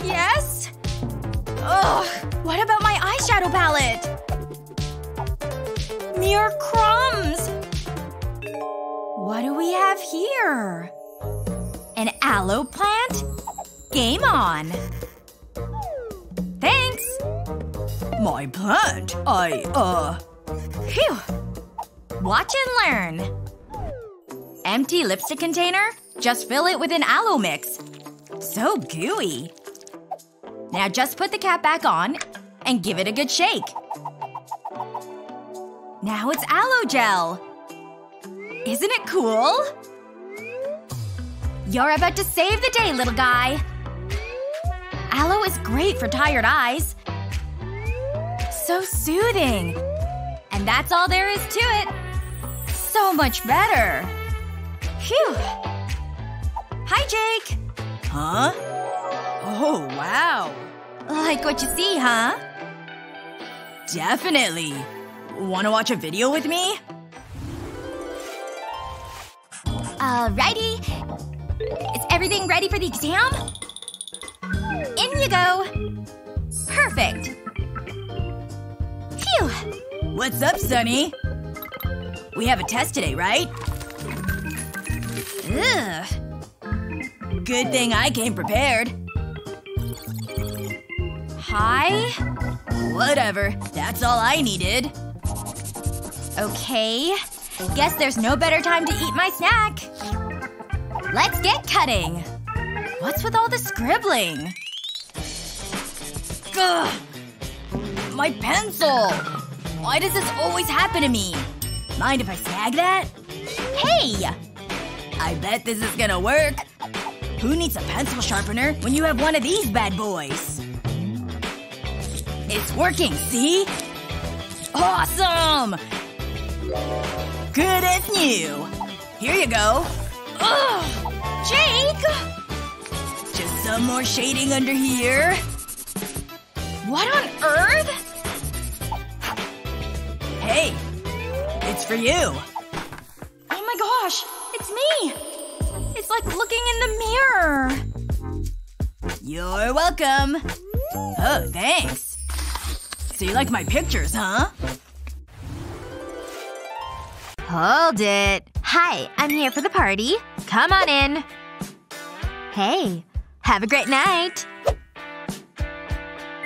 Yes? Ugh. What about my eyeshadow palette? Mere crumbs! What do we have here? An aloe plant? Game on. Thanks! My plant? I, uh… Phew! Watch and learn. Empty lipstick container? Just fill it with an aloe mix. So gooey. Now just put the cap back on and give it a good shake. Now it's aloe gel. Isn't it cool? You're about to save the day, little guy. Aloe is great for tired eyes. So soothing. And that's all there is to it. So much better. Phew. Hi, Jake. Huh? Oh, wow. Like what you see, huh? Definitely. Wanna watch a video with me? Alrighty. Is everything ready for the exam? In you go. Perfect. Phew. What's up, Sunny? We have a test today, right? Ugh. Good thing I came prepared. Hi? Whatever. That's all I needed. Okay. Guess there's no better time to eat my snack. Let's get cutting. What's with all the scribbling? Ugh. My pencil! Why does this always happen to me? Mind if I snag that? Hey! I bet this is gonna work. Who needs a pencil sharpener when you have one of these bad boys? It's working, see? Awesome! Good as new. Here you go. Ugh! Jake! Just some more shading under here. What on earth? Hey. It's for you. Oh my gosh! It's me! It's like looking in the mirror. You're welcome. Oh, thanks. So you like my pictures, huh? Hold it. Hi, I'm here for the party. Come on in. Hey, have a great night.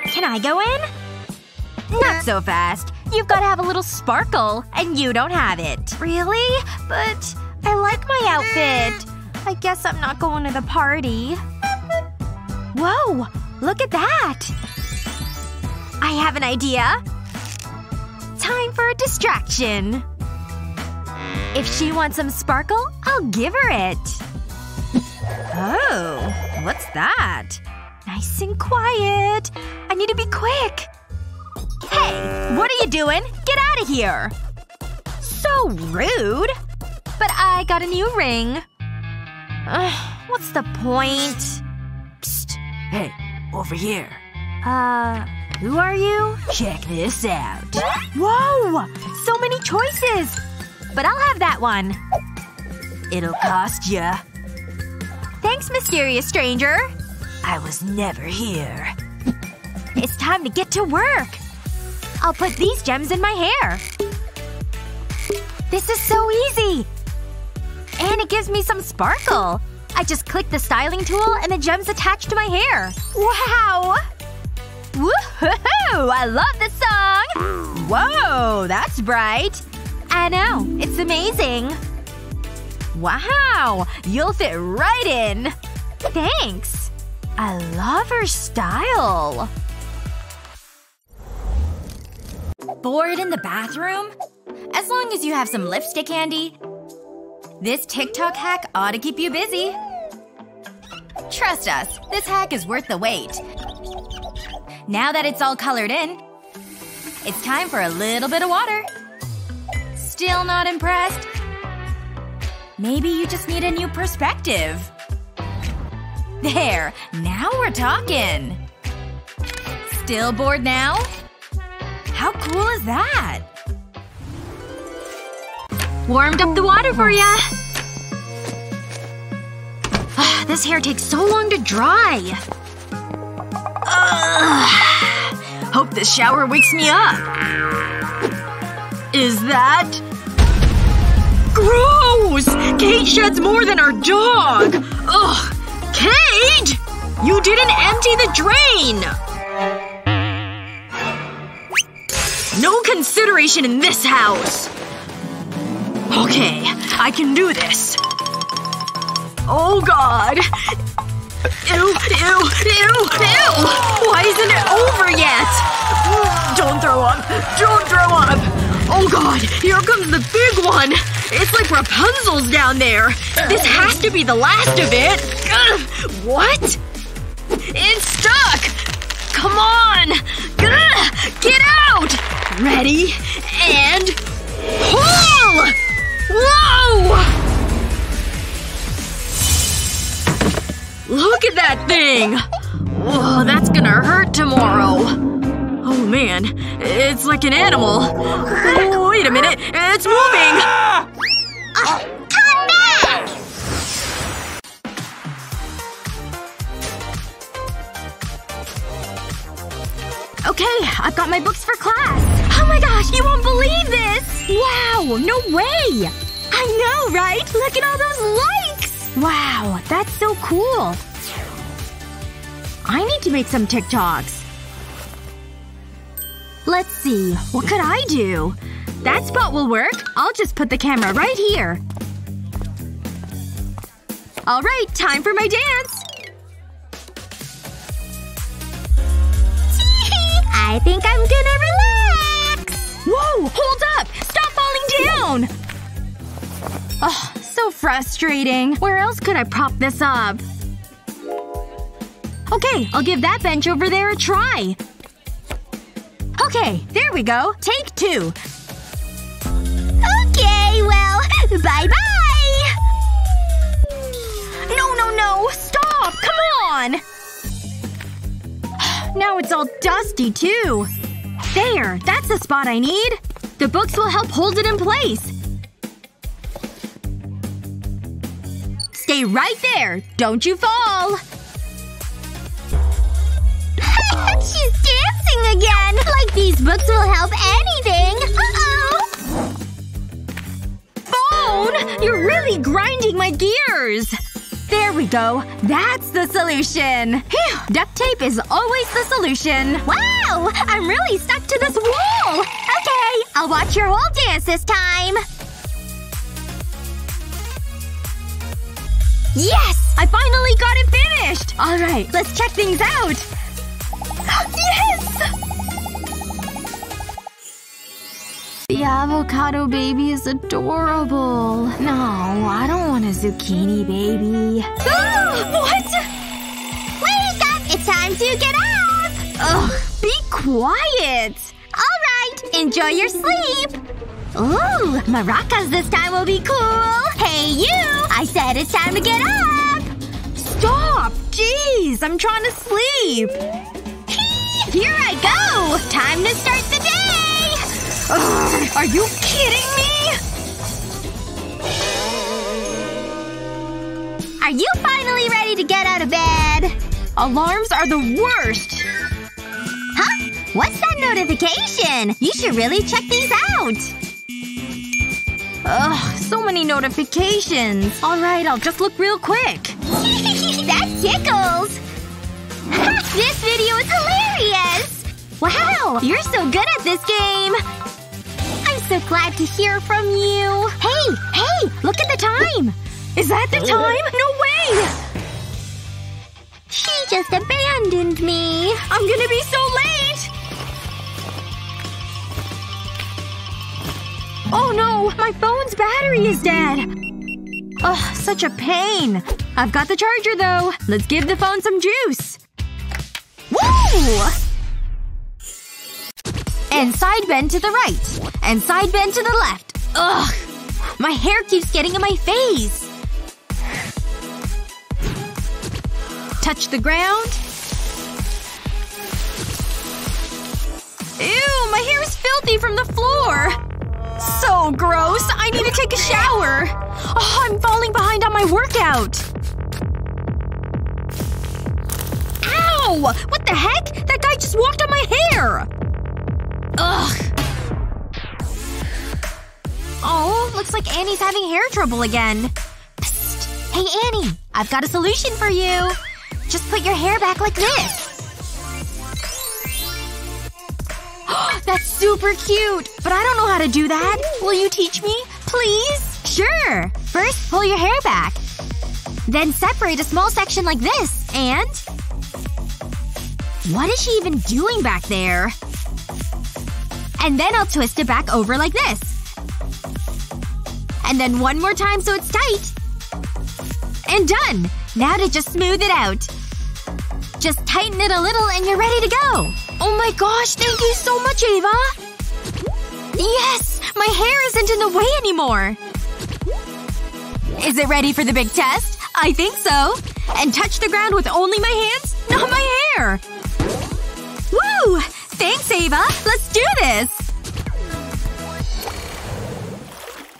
Can I go in? Not so fast. You've gotta have a little sparkle, and you don't have it. Really? But I like my outfit. I guess I'm not going to the party. Whoa! Look at that! I have an idea. Time for a distraction. If she wants some sparkle, I'll give her it. Oh, what's that? Nice and quiet. I need to be quick. Hey, what are you doing? Get out of here! So rude. But I got a new ring. Ugh, what's the point? Psst. Hey, over here. Uh, who are you? Check this out. Whoa! So many choices! But I'll have that one. It'll cost ya. Thanks, mysterious stranger. I was never here. It's time to get to work. I'll put these gems in my hair. This is so easy! And it gives me some sparkle. I just click the styling tool and the gems attach to my hair. Wow! Woohoo! I love this song! Whoa, that's bright. I know. It's amazing. Wow! You'll fit right in. Thanks. I love her style. Bored in the bathroom? As long as you have some lipstick handy. This TikTok hack ought to keep you busy. Trust us, this hack is worth the wait. Now that it's all colored in, it's time for a little bit of water. Still not impressed? Maybe you just need a new perspective. There. Now we're talking. Still bored now? How cool is that? Warmed up the water for ya. Ah, this hair takes so long to dry. Ugh. Hope this shower wakes me up. Is that… Gross! Kate sheds more than our dog! Ugh! Kate! You didn't empty the drain! No consideration in this house! Okay, I can do this. Oh god. Ew, ew, ew, ew! Why isn't it over yet? Don't throw up. Don't throw up! Oh god, here comes the big one! It's like Rapunzel's down there! This has to be the last of it! What? It's stuck! Come on! Gah! Get out! Ready? And… Pull! Whoa! Look at that thing! Oh, that's gonna hurt tomorrow. Oh man, it's like an animal. Wait a minute, it's moving! Ah! ah! Okay, I've got my books for class. Oh my gosh, you won't believe this! Wow, no way! I know, right? Look at all those likes! Wow, that's so cool. I need to make some TikToks. Let's see. What could I do? That spot will work. I'll just put the camera right here. Alright, time for my dance! I think I'm gonna relax! Whoa! Hold up! Stop falling down! Oh, so frustrating. Where else could I prop this up? Okay, I'll give that bench over there a try. Okay, there we go. Take two. Okay, well, bye-bye! No, no, no! Stop! Come on! Now it's all dusty, too. There! That's the spot I need. The books will help hold it in place. Stay right there! Don't you fall! She's dancing again! Like these books will help anything! Uh-oh! Phone! You're really grinding my gears! There we go. That's the solution. Phew! Duct tape is always the solution. Wow! I'm really stuck to this wall! Okay, I'll watch your whole dance this time! Yes! I finally got it finished! Alright, let's check things out. yes! The avocado baby is adorable. No, I don't want a zucchini baby. Ah, what? Wake up! It's time to get up! Ugh, be quiet! Alright, enjoy your sleep! Ooh, maracas this time will be cool! Hey you! I said it's time to get up! Stop! Jeez, I'm trying to sleep. Here I go! Time to start the day! Ugh, are you kidding me? Are you finally ready to get out of bed? Alarms are the worst. Huh? What's that notification? You should really check these out! Ugh, so many notifications. Alright, I'll just look real quick. that tickles! this video is hilarious! Wow, you're so good at this game! So glad to hear from you. Hey, hey, look at the time! Is that the time? No way! She just abandoned me. I'm gonna be so late! Oh no! My phone's battery is dead! Ugh, such a pain. I've got the charger though. Let's give the phone some juice. Woo! And side bend to the right. And side bend to the left. Ugh. My hair keeps getting in my face. Touch the ground. Ew, my hair is filthy from the floor. So gross. I need to take a shower. Oh, I'm falling behind on my workout. Ow! What the heck? That guy just walked on my hair! Ugh. Oh, looks like Annie's having hair trouble again. Psst. Hey, Annie. I've got a solution for you. Just put your hair back like this. That's super cute! But I don't know how to do that. Will you teach me? Please? Sure! First, pull your hair back. Then separate a small section like this. And… What is she even doing back there? And then I'll twist it back over like this. And then one more time so it's tight. And done! Now to just smooth it out. Just tighten it a little and you're ready to go. Oh my gosh, thank you so much, Ava! Yes! My hair isn't in the way anymore! Is it ready for the big test? I think so. And touch the ground with only my hands? Not my hair! Thanks, Ava! Let's do this!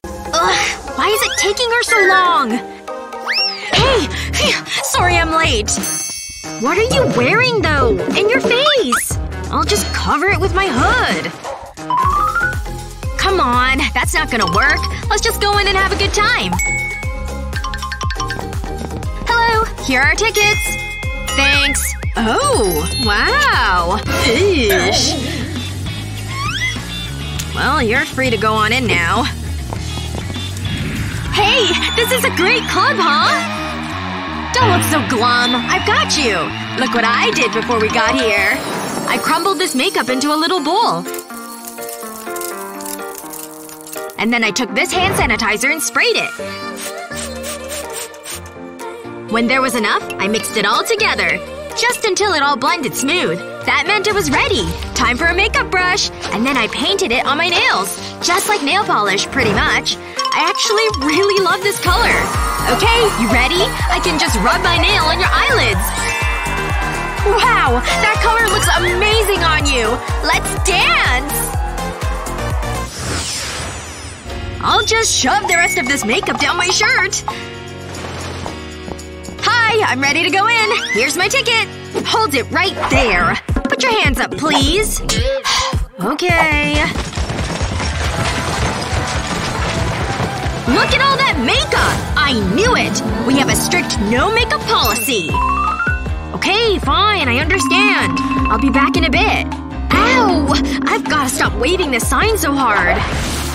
Ugh, why is it taking her so long? Hey! Sorry I'm late. What are you wearing, though? In your face! I'll just cover it with my hood. Come on. That's not gonna work. Let's just go in and have a good time. Hello. Here are our tickets. Thanks. Oh. Wow. Well, you're free to go on in now. Hey! This is a great club, huh? Don't look so glum. I've got you. Look what I did before we got here. I crumbled this makeup into a little bowl. And then I took this hand sanitizer and sprayed it. When there was enough, I mixed it all together. Just until it all blended smooth. That meant it was ready. Time for a makeup brush. And then I painted it on my nails. Just like nail polish, pretty much. I actually really love this color. Okay, you ready? I can just rub my nail on your eyelids. Wow! That color looks amazing on you! Let's dance! I'll just shove the rest of this makeup down my shirt. Hi, I'm ready to go in. Here's my ticket. Hold it right there. Put your hands up, please. okay. Look at all that makeup! I knew it! We have a strict no makeup policy. Okay, fine, I understand. I'll be back in a bit. Ow! I've gotta stop waving the sign so hard.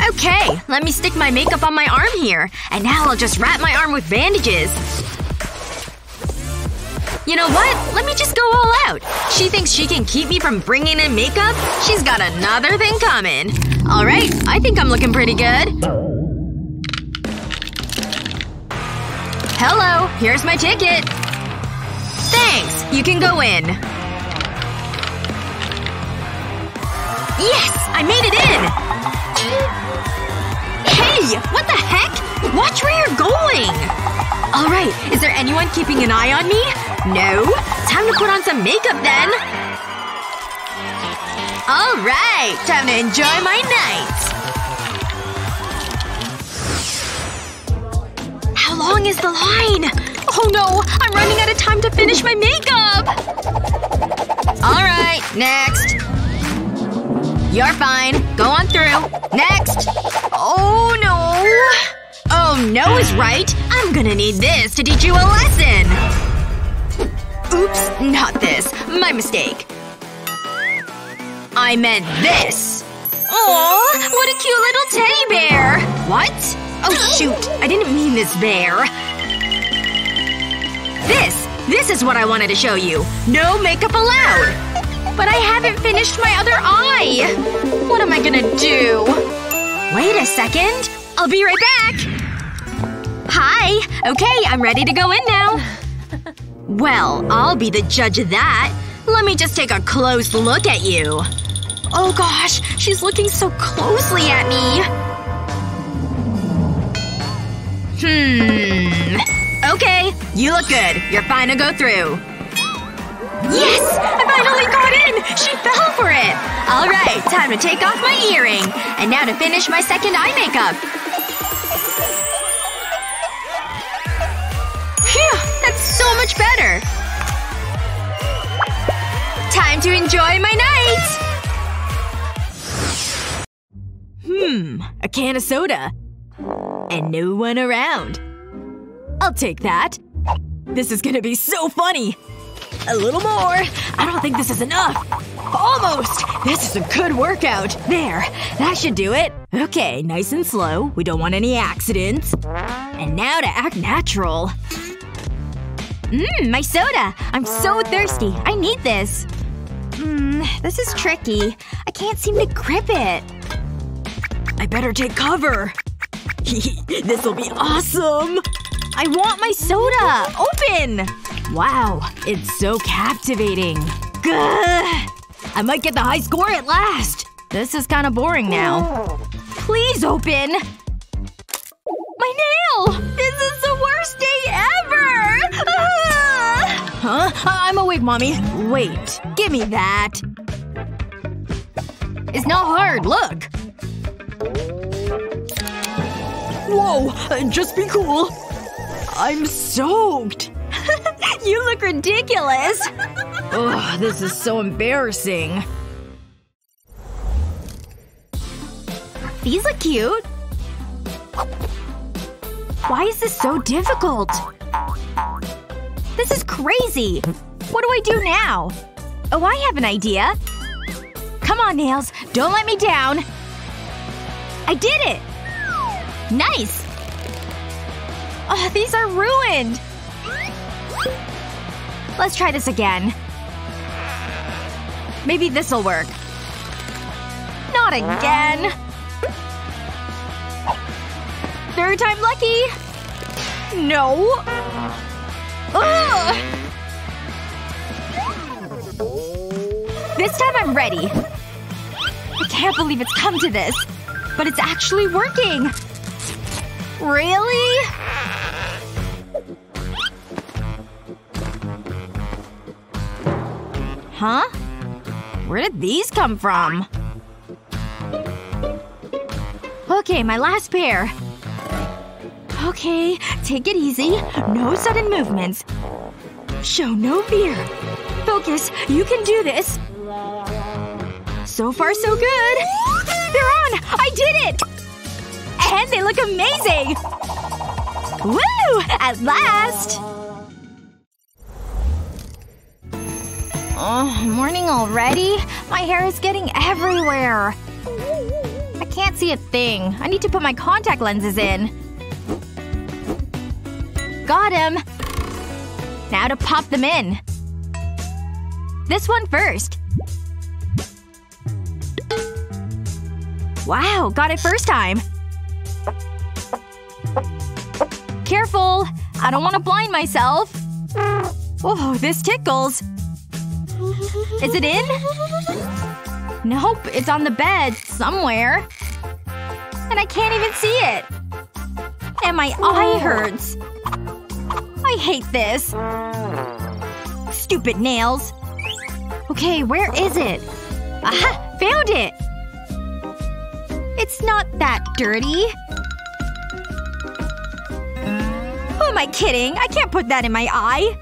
Okay, let me stick my makeup on my arm here. And now I'll just wrap my arm with bandages. You know what? Let me just go all out. She thinks she can keep me from bringing in makeup? She's got another thing coming. Alright, I think I'm looking pretty good. Hello, here's my ticket. Thanks, you can go in. Yes! I made it in! Hey! What the heck? Watch where you're going! Alright, is there anyone keeping an eye on me? No? Time to put on some makeup then! Alright, time to enjoy my night! How long is the line? Oh no! I'm running out of time to finish my makeup! Alright, next. You're fine. Go on through. Next! Oh no! Oh no is right. I'm gonna need this to teach you a lesson! Not this. My mistake. I meant this. Aw, what a cute little teddy bear! What? Oh shoot, I didn't mean this bear. This! This is what I wanted to show you. No makeup allowed! But I haven't finished my other eye! What am I gonna do? Wait a second. I'll be right back. Hi. Okay, I'm ready to go in now. Well, I'll be the judge of that. Let me just take a close look at you. Oh gosh, she's looking so closely at me. Hmm. Okay, you look good. You're fine to go through. Yes! I finally got in! She fell for it! Alright, time to take off my earring. And now to finish my second eye makeup. So much better! Time to enjoy my night! Hmm. A can of soda. And no one around. I'll take that. This is gonna be so funny! A little more. I don't think this is enough. Almost! This is a good workout. There. That should do it. Okay, nice and slow. We don't want any accidents. And now to act natural. Mmm, my soda! I'm so thirsty. I need this. Mmm, this is tricky. I can't seem to grip it. I better take cover. This'll be awesome! I want my soda! Open! Wow, it's so captivating. Gah! I might get the high score at last. This is kinda boring now. Please open! My nail! This is the worst day ever! Ah! I'm awake, mommy. Wait. Give me that. It's not hard, look. Whoa! uh, Just be cool. I'm soaked. you look ridiculous. Ugh, this is so embarrassing. These look cute. Why is this so difficult? This is crazy! What do I do now? Oh, I have an idea. Come on, Nails. Don't let me down. I did it! Nice! Oh, these are ruined! Let's try this again. Maybe this'll work. Not again! Third time lucky! No! This time I'm ready. I can't believe it's come to this. But it's actually working! Really? Huh? Where did these come from? Okay, my last pair. Okay, take it easy. No sudden movements. Show no fear. Focus, you can do this. So far, so good. They're on! I did it! And they look amazing! Woo! At last! Oh, morning already? My hair is getting everywhere. I can't see a thing. I need to put my contact lenses in. Got him! Now to pop them in. This one first. Wow, got it first time. Careful! I don't want to blind myself. Oh, this tickles. Is it in? Nope, it's on the bed, somewhere. And I can't even see it. And my eye oh. hurts. I hate this. Stupid nails. Okay, where is it? Aha! Found it! It's not that dirty. Who am I kidding? I can't put that in my eye.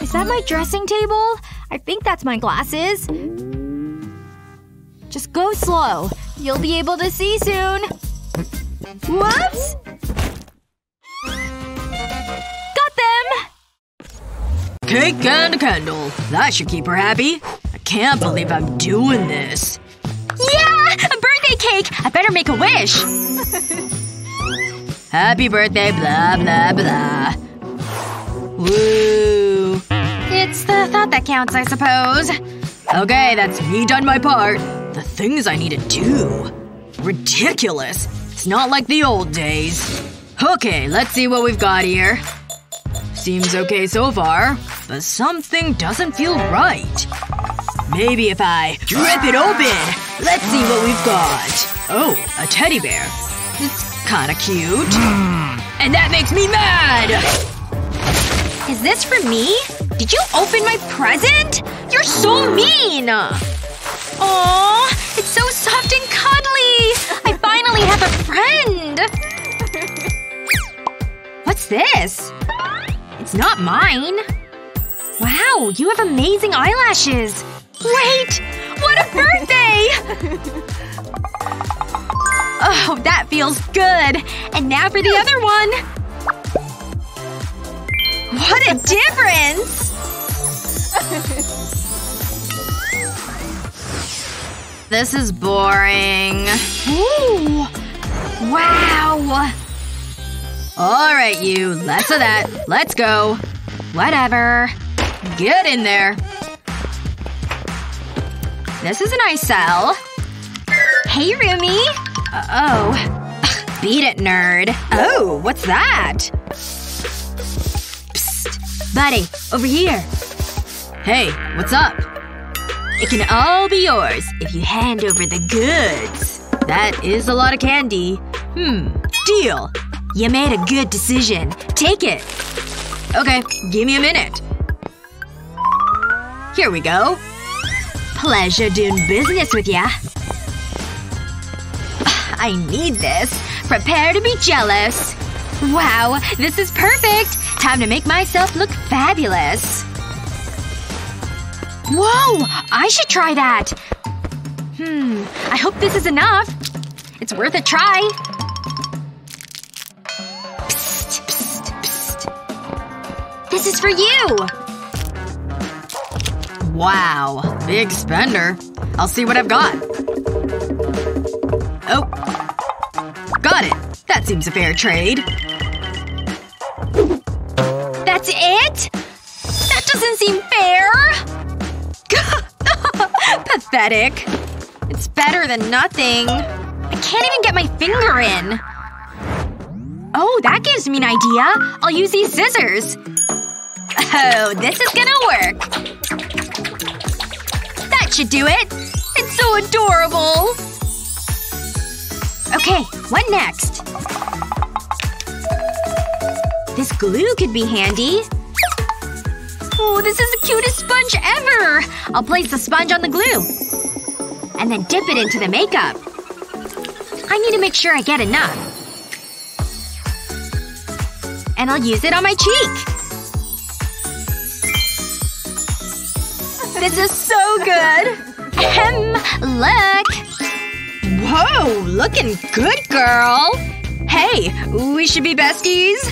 Is that my dressing table? I think that's my glasses. Just go slow. You'll be able to see soon. Whoops! Cake and a candle. That should keep her happy. I can't believe I'm doing this. Yeah! A birthday cake! I better make a wish! Happy birthday, blah blah blah. Woo. It's the thought that counts, I suppose. Okay, that's me done my part. The things I need to do. Ridiculous. It's not like the old days. Okay, let's see what we've got here. Seems okay so far. But something doesn't feel right. Maybe if I rip it open. Let's see what we've got. Oh, a teddy bear. It's kinda cute. And that makes me mad! Is this for me? Did you open my present? You're so mean! Aww, it's so soft and cuddly! I finally have a friend! What's this? It's not mine. Wow, you have amazing eyelashes. Wait! What a birthday! oh, that feels good. And now for the other one. What a difference! this is boring. Ooh. Wow. Alright, you. Less of that. Let's go. Whatever. Get in there. This is a nice cell. Hey, Rumi. Uh-oh. Beat it, nerd. Oh, what's that? Psst. Buddy, over here. Hey, what's up? It can all be yours if you hand over the goods. That is a lot of candy. Hmm. Deal. You made a good decision. Take it. Okay, give me a minute. Here we go. Pleasure doing business with ya. I need this. Prepare to be jealous. Wow, this is perfect! Time to make myself look fabulous. Whoa! I should try that. Hmm. I hope this is enough. It's worth a try. This is for you! Wow. Big spender. I'll see what I've got. Oh. Got it. That seems a fair trade. That's it? That doesn't seem fair! Pathetic. It's better than nothing. I can't even get my finger in. Oh, that gives me an idea. I'll use these scissors. Oh, this is gonna work. That should do it. It's so adorable. Okay, what next? This glue could be handy. Oh, this is the cutest sponge ever! I'll place the sponge on the glue. And then dip it into the makeup. I need to make sure I get enough. And I'll use it on my cheek. This is so good! Ahem! Look! Whoa! Looking good, girl! Hey! We should be besties?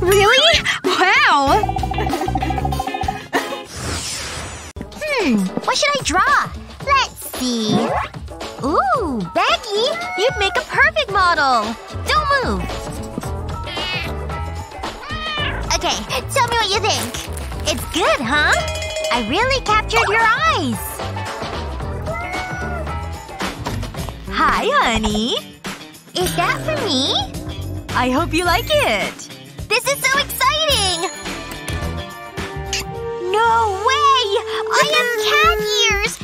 Really? Wow! Hmm, what should I draw? Let's see. Ooh, Becky! You'd make a perfect model! Don't move! Okay, tell me what you think. It's good, huh? I really captured your eyes! Hi, honey. Is that for me? I hope you like it. This is so exciting! No way! I have cat ears!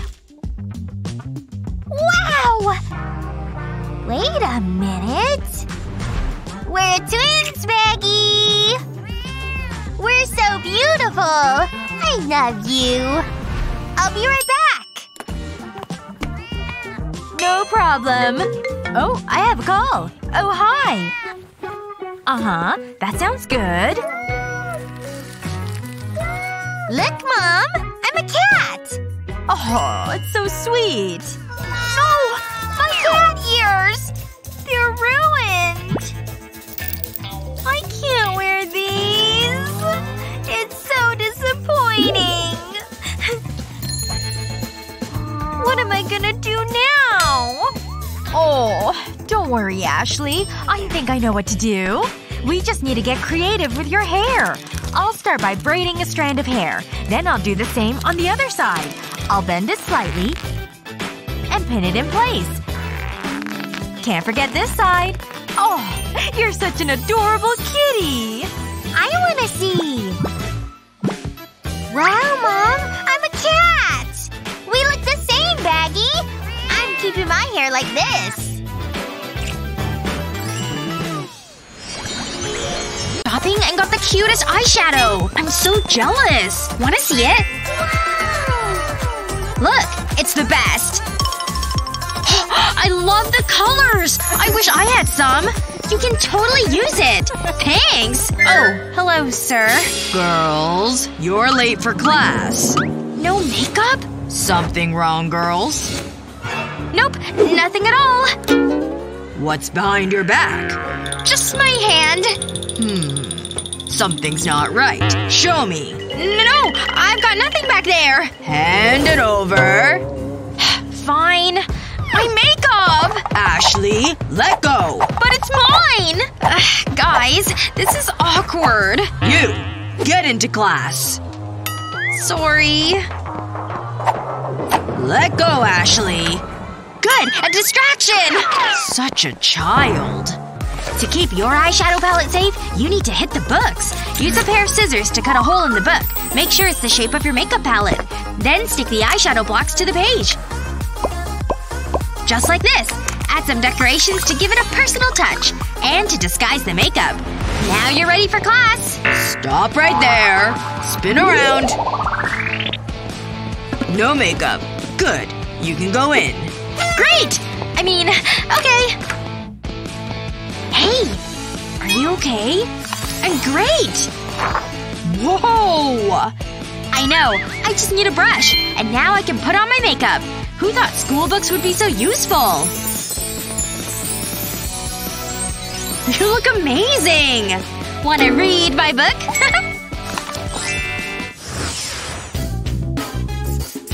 Wow! Wait a minute. We're twins, Maggie! We're so beautiful! I love you. I'll be right back. No problem. Oh, I have a call. Oh, hi. Uh-huh. That sounds good. Look, Mom! I'm a cat! Oh, it's so sweet. No! My cat ears! They're ruined! I can't wear these. It's so disappointing. what am I gonna do now? Oh, don't worry, Ashley. I think I know what to do. We just need to get creative with your hair. I'll start by braiding a strand of hair. Then I'll do the same on the other side. I'll bend it slightly. And pin it in place. Can't forget this side. Oh, you're such an adorable kitty! I wanna see. Wow, Mom! I'm a cat! We look the same, Baggy! I'm keeping my hair like this. Shopping and got the cutest eyeshadow! I'm so jealous! Wanna see it? Look! It's the best! I love the colors! I wish I had some! You can totally use it! Thanks! Oh, hello, sir. Girls, you're late for class. No makeup? Something wrong, girls? Nope, nothing at all. What's behind your back? Just my hand. Hmm. Something's not right. Show me. No, I've got nothing back there. Hand it over. Fine. My makeup! Ashley, let go. But it's mine! Ugh, guys, this is awkward. You, get into class. Sorry. Let go, Ashley. Good! A distraction! Such a child. To keep your eyeshadow palette safe, you need to hit the books. Use a pair of scissors to cut a hole in the book. Make sure it's the shape of your makeup palette. Then stick the eyeshadow blocks to the page. Just like this. Add some decorations to give it a personal touch. And to disguise the makeup. Now you're ready for class. Stop right there. Spin around. No makeup. Good. You can go in. Great! I mean, okay. Hey! Are you okay? I'm great! Whoa! I know. I just need a brush. And now I can put on my makeup. Who thought school books would be so useful? You look amazing! Wanna read my book?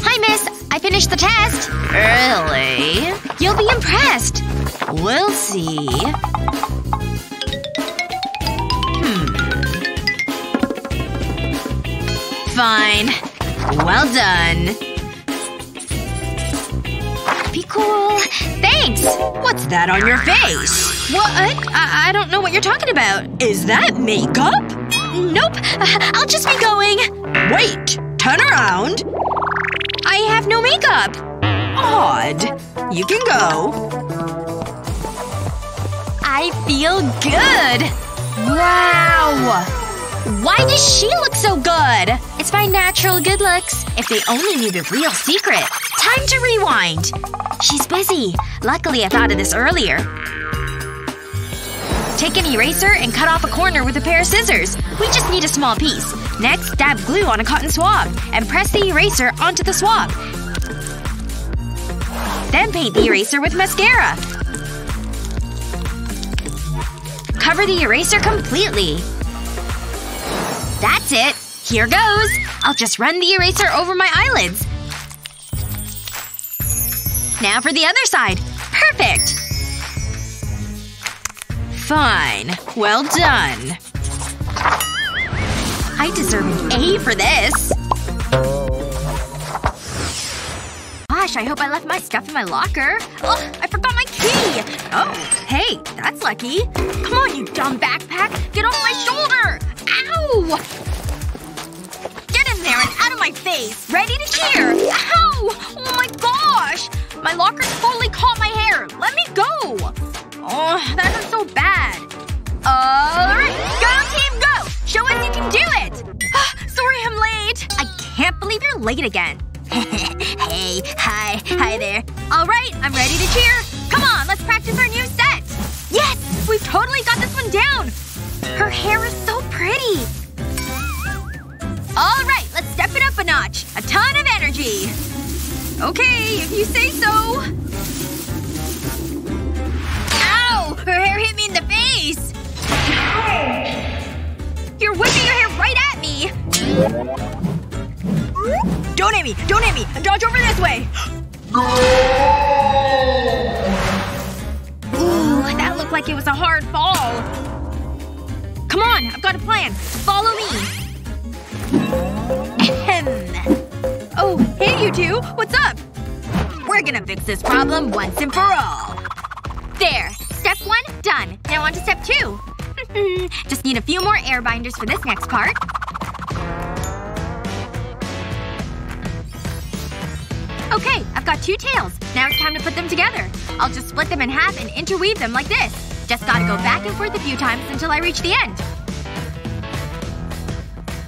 Hi, miss. I finished the test. Really? You'll be impressed. We'll see. Hmm. Fine. Well done. Cool. Thanks. What's that on your face? What? I, I don't know what you're talking about. Is that makeup? Nope. Uh, I'll just be going. Wait! Turn around. I have no makeup. Odd. You can go. I feel good. Wow. Why does she look so good? It's my natural good looks. If they only knew the real secret. Time to rewind. She's busy. Luckily I thought of this earlier. Take an eraser and cut off a corner with a pair of scissors. We just need a small piece. Next, dab glue on a cotton swab. And press the eraser onto the swab. Then paint the eraser with mascara. Cover the eraser completely. That's it. Here goes. I'll just run the eraser over my eyelids. Now for the other side. Perfect! Fine. Well done. I deserve an A for this. Gosh, I hope I left my stuff in my locker. Oh, I forgot my key! Oh, hey, that's lucky. Come on, you dumb backpack! Get off my shoulder! Ow! Get in there and out of my face! Ready to cheer! Ow! Oh my gosh! My locker's totally caught my hair! Let me go! Oh, that hurts so bad. Alright, go team go! Show us you can do it! Sorry I'm late. I can't believe you're late again. hey, hi, hi there. Alright, I'm ready to cheer. Come on, let's practice our new set. Yes! We've totally got this one down. Her hair is notch. A ton of energy. Okay, if you say so. Ow! Her hair hit me in the face! You're whipping your hair right at me! Don't hit me! Don't hit me! Dodge over this way! Ooh, that looked like it was a hard fall. Come on, I've got a plan. Follow me. You two. What's up? We're gonna fix this problem once and for all. There. Step one, done. Now on to step two. Just need a few more air binders for this next part. Okay, I've got two tails. Now it's time to put them together. I'll just split them in half and interweave them like this. Just gotta go back and forth a few times until I reach the end.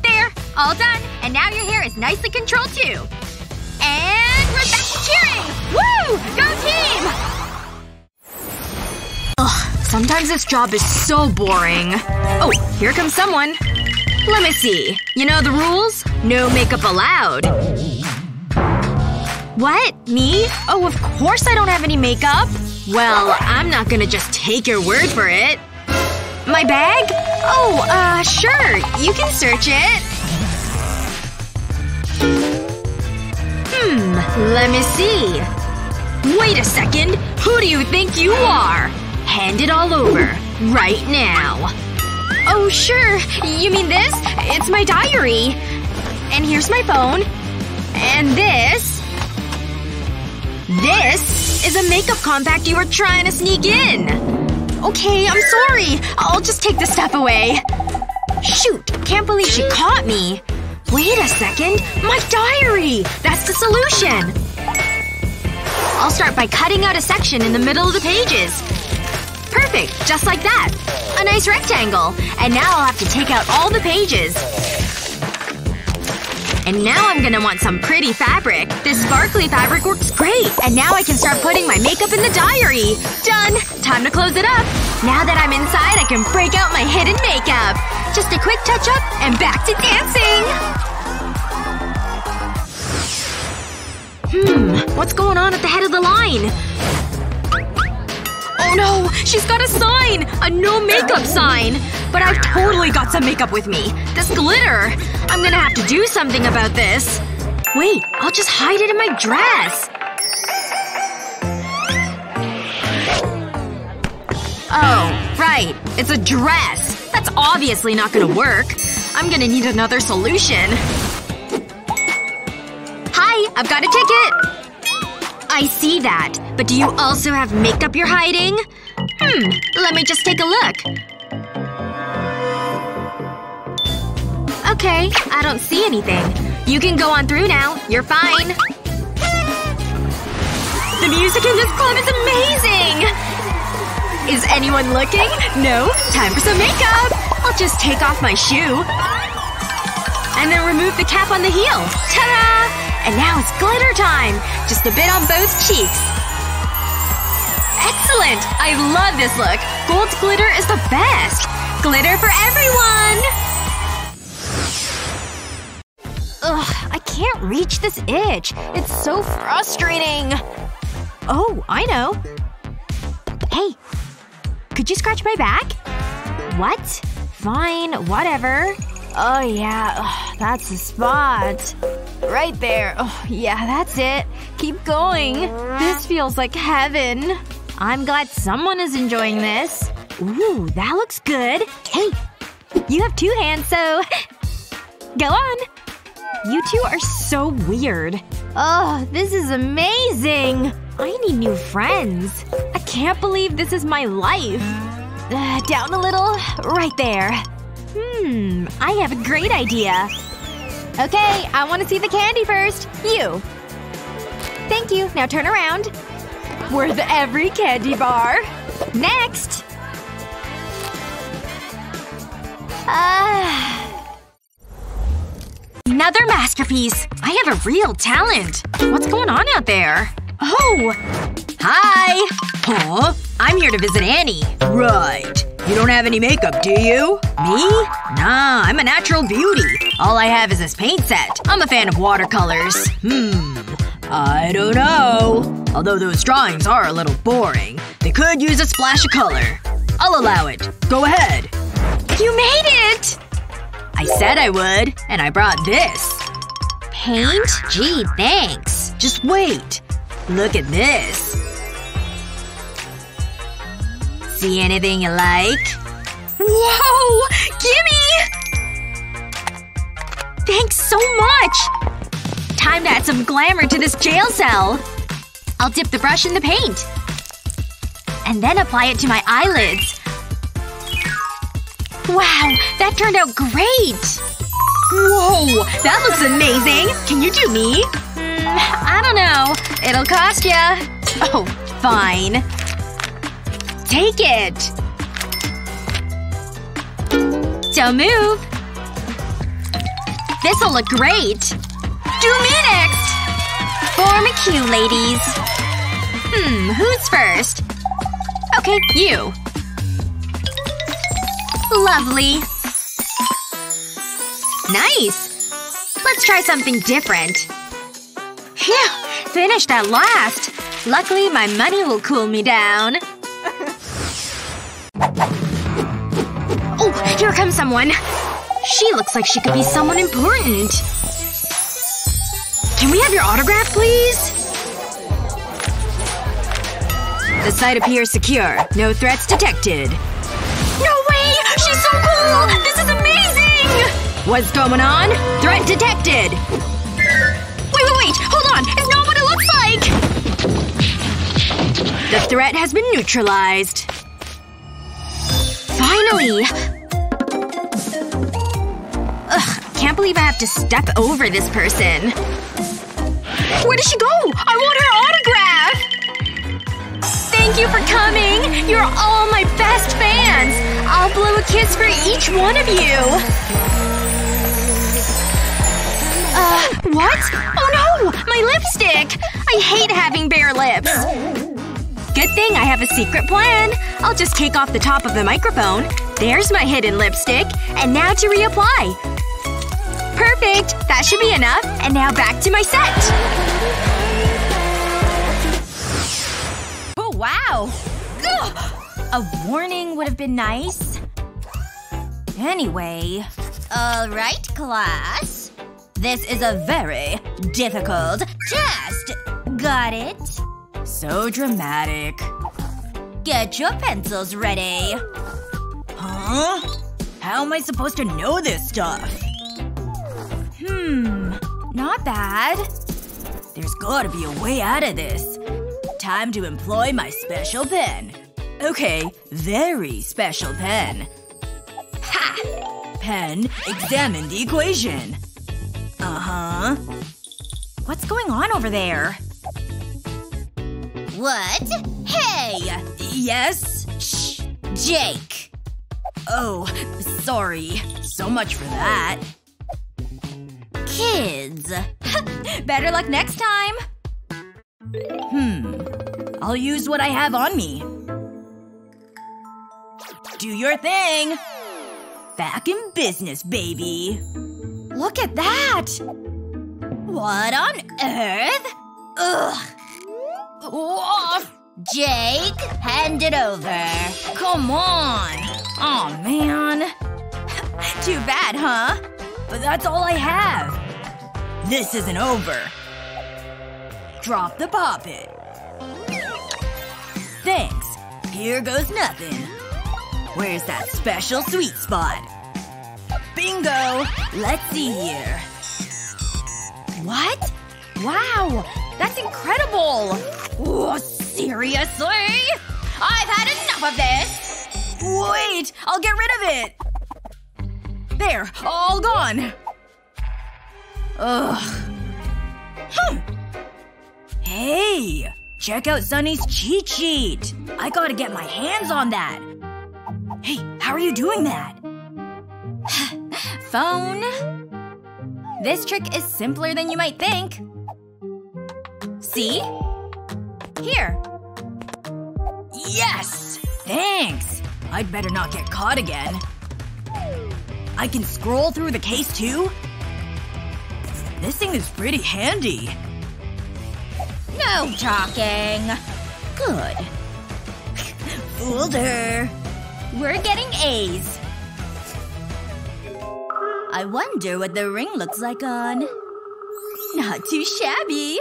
There! All done! And now your hair is nicely controlled too. And we're back to cheering! Woo! Go team! Sometimes this job is so boring. Oh, here comes someone. Let me see. You know the rules? No makeup allowed. What? Me? Oh, of course I don't have any makeup. Well, I'm not gonna just take your word for it. My bag? Oh, uh, sure. You can search it. Hmm. Let me see. Wait a second. Who do you think you are? Hand it all over. Right now. Oh, sure. You mean this? It's my diary. And here's my phone. And this… This is a makeup compact you were trying to sneak in. Okay, I'm sorry. I'll just take the stuff away. Shoot. Can't believe she caught me. Wait a second. My diary! That's the solution. I'll start by cutting out a section in the middle of the pages. Perfect! Just like that. A nice rectangle. And now I'll have to take out all the pages. And now I'm gonna want some pretty fabric. This sparkly fabric works great. And now I can start putting my makeup in the diary. Done! Time to close it up. Now that I'm inside, I can break out my hidden makeup. Just a quick touch-up, and back to dancing! Hmm. What's going on at the head of the line? Oh no! She's got a sign! A no makeup sign! But I've totally got some makeup with me. This glitter! I'm gonna have to do something about this. Wait, I'll just hide it in my dress. Oh, right. It's a dress. That's obviously not gonna work. I'm gonna need another solution. Hi, I've got a ticket! I see that. But do you also have makeup you're hiding? Hmm. Let me just take a look. Okay, I don't see anything. You can go on through now. You're fine. The music in this club is amazing! Is anyone looking? No? Time for some makeup! I'll just take off my shoe. And then remove the cap on the heel. Ta-da! And now it's glitter time! Just a bit on both cheeks. Excellent! I love this look. Gold glitter is the best! Glitter for everyone! Ugh, I can't reach this itch. It's so frustrating. Oh, I know. Hey. Could you scratch my back? What? Fine, whatever. Oh yeah, that's the spot. Right there. Oh, yeah, that's it. Keep going. This feels like heaven. I'm glad someone is enjoying this. Ooh, that looks good. Hey! You have two hands, so… Go on! You two are so weird. Oh, this is amazing! I need new friends. I can't believe this is my life. Uh, down a little. Right there. Hmm. I have a great idea. Okay, I want to see the candy first. You. Thank you. Now turn around. Worth every candy bar. Next! Ah. Another masterpiece! I have a real talent! What's going on out there? Oh! Hi! Huh? I'm here to visit Annie. Right. You don't have any makeup, do you? Me? Nah, I'm a natural beauty. All I have is this paint set. I'm a fan of watercolors. Hmm. I don't know. Although those drawings are a little boring. They could use a splash of color. I'll allow it. Go ahead. You made it! I said I would. And I brought this. Paint? Gee, thanks. Just wait. Look at this. See anything you like? Whoa! Gimme! Thanks so much! Time to add some glamour to this jail cell. I'll dip the brush in the paint. And then apply it to my eyelids. Wow, that turned out great! Whoa! That looks amazing! Can you do me? Mm, I don't know. It'll cost ya. Oh, fine. Take it! Don't move. This'll look great. Do me next! Form a queue, ladies. Hmm, who's first? Okay, you. Lovely. Nice! Let's try something different. Phew! Finished at last! Luckily, my money will cool me down. Oh, here comes someone. She looks like she could be someone important. Can we have your autograph, please? The site appears secure. No threats detected. No way! She's so cool! This is amazing! What's going on? Threat detected! Wait, wait, wait! Hold on! It's not what it looks like! The threat has been neutralized. Finally! Ugh, can't believe I have to step over this person. Where did she go? I want her autograph! Thank you for coming! You're all my best fans! I'll blow a kiss for each one of you! Uh, what? Oh no! My lipstick! I hate having bare lips! Good thing I have a secret plan. I'll just take off the top of the microphone. There's my hidden lipstick. And now to reapply. Perfect! That should be enough. And now back to my set! Oh, wow. Ugh. A warning would have been nice. Anyway. Alright, class. This is a very difficult test. Got it? So dramatic. Get your pencils ready. Huh? How am I supposed to know this stuff? Hmm. Not bad. There's gotta be a way out of this. Time to employ my special pen. Okay, very special pen. Ha! Pen, examine the equation. Uh-huh. What's going on over there? What? Hey! Yes? Shh! Jake! Oh, sorry. So much for that. Kids. Better luck next time! Hmm. I'll use what I have on me. Do your thing! Back in business, baby. Look at that! What on earth? Ugh. Jake, hand it over. Come on! Aw, oh, man. Too bad, huh? But that's all I have. This isn't over. Drop the poppet. Thanks. Here goes nothing. Where's that special sweet spot? Bingo! Let's see here. What? Wow! That's incredible! Oh, seriously? I've had enough of this! Wait! I'll get rid of it! There. All gone. Ugh. Hmm. Hey! Check out Sunny's cheat sheet! I gotta get my hands on that! Hey, how are you doing that? Phone? This trick is simpler than you might think. See? Here. Yes! Thanks! I'd better not get caught again. I can scroll through the case too? This thing is pretty handy. No talking. Good. Fooled her. We're getting A's. I wonder what the ring looks like on. Not too shabby.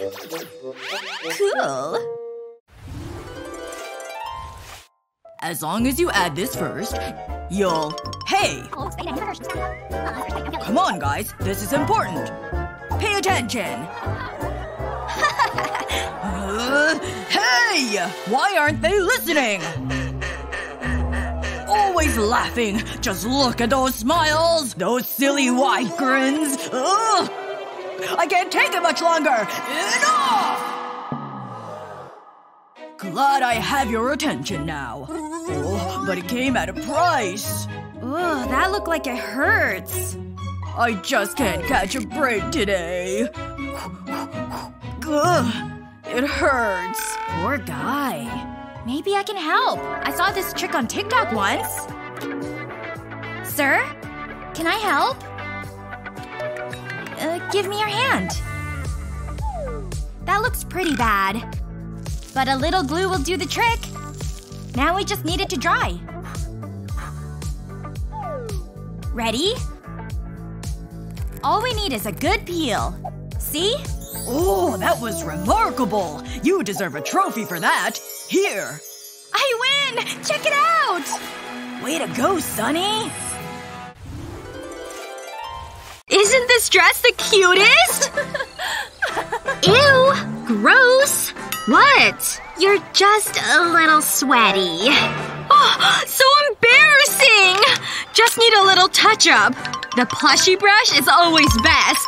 Cool. As long as you add this first, you'll… Hey! Come on, guys. This is important. Pay attention. uh, hey! Why aren't they listening? Always laughing. Just look at those smiles. Those silly white grins. Ugh! I can't take it much longer. Enough! Glad I have your attention now. Oh, but it came at a price. Ugh, that looked like it hurts. I just can't catch a break today. Ugh, it hurts. Poor guy. Maybe I can help. I saw this trick on TikTok once. Sir? Can I help? Give me your hand. That looks pretty bad. But a little glue will do the trick. Now we just need it to dry. Ready? All we need is a good peel. See? Oh, that was remarkable! You deserve a trophy for that. Here. I win! Check it out! Way to go, Sunny! Isn't this dress the cutest? Ew! Gross! What? You're just a little sweaty. Oh, so embarrassing! Just need a little touch-up. The plushy brush is always best.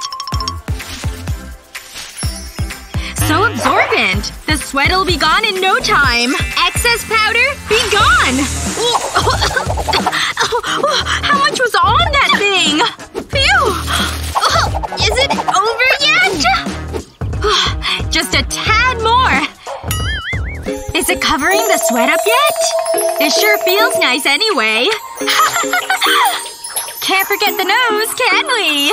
So absorbent. The sweat'll be gone in no time. Excess powder, be gone! How much was on that thing? Phew! Is it over yet? Just a tad more. Is it covering the sweat up yet? It sure feels nice anyway. Can't forget the nose, can we?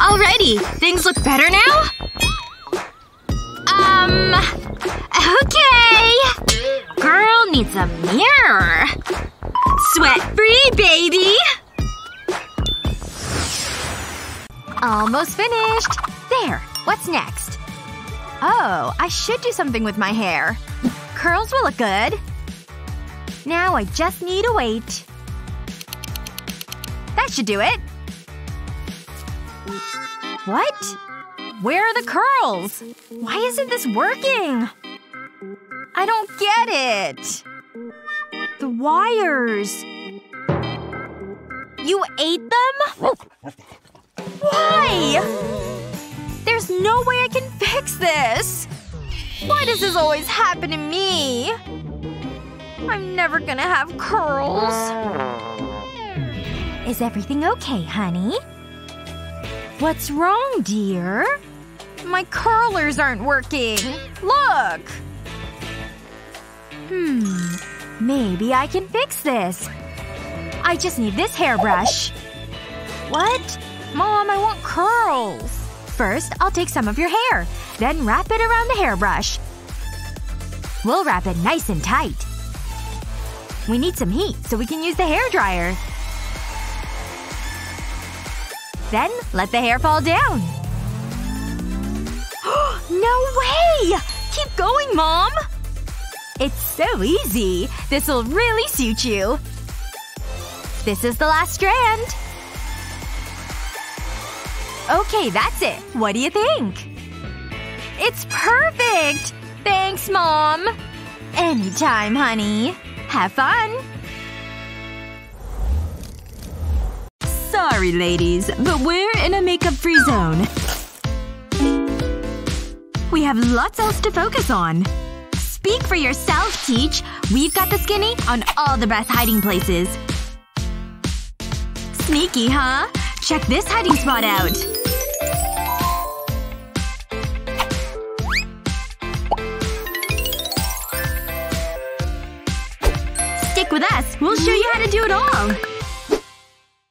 Alrighty. Things look better now? Um… Okay. Girl needs a mirror. Sweat-free, baby! Almost finished. There. What's next? Oh, I should do something with my hair. Curls will look good. Now I just need a weight. That should do it. What? Where are the curls? Why isn't this working? I don't get it. The wires. You ate them? Why? There's no way I can fix this! Why does this always happen to me? I'm never gonna have curls. Is everything okay, honey? What's wrong, dear? My curlers aren't working. Look! Hmm. Maybe I can fix this. I just need this hairbrush. What? Mom, I want curls. First, I'll take some of your hair. Then wrap it around the hairbrush. We'll wrap it nice and tight. We need some heat so we can use the hair Then, let the hair fall down. no way! Keep going, Mom! It's so easy. This'll really suit you. This is the last strand. Okay, that's it. What do you think? It's perfect! Thanks, Mom! Anytime, honey. Have fun! Sorry, ladies, but we're in a makeup-free zone. We have lots else to focus on. Speak for yourself, Teach. We've got the skinny on all the best hiding places. Sneaky, huh? Check this hiding spot out. Stick with us. We'll show you how to do it all.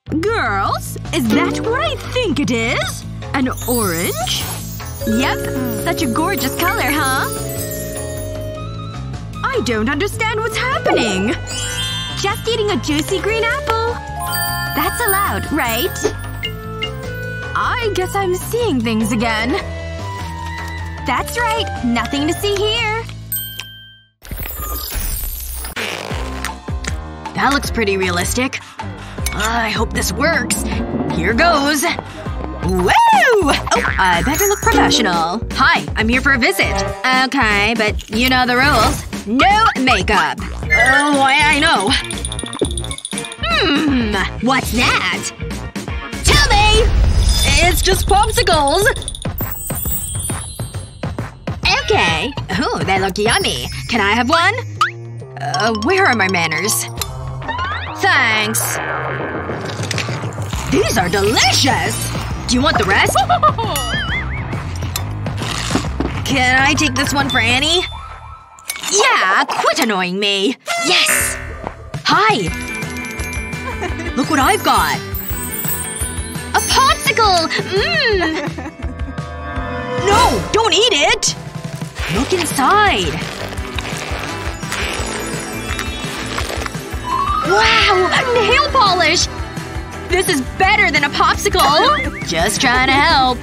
Girls, is that what I think it is? An orange? Yep. Such a gorgeous color, huh? I don't understand what's happening. Just eating a juicy green apple. That's allowed, right? I guess I'm seeing things again. That's right. Nothing to see here. That looks pretty realistic. I hope this works. Here goes. Woo! Oh, I better look professional. Hi, I'm here for a visit. Okay, but you know the rules. No makeup. Oh, I, I know. Hmm. What's that? Tell me! It's just popsicles. Okay. Oh, they look yummy. Can I have one? Uh, where are my manners? Thanks. These are delicious! Do you want the rest? Can I take this one for Annie? Yeah, quit annoying me. Yes! Hi! Look what I've got! A popsicle! Mmm! No! Don't eat it! Look inside. Wow! Nail polish! This is better than a popsicle! Just trying to help.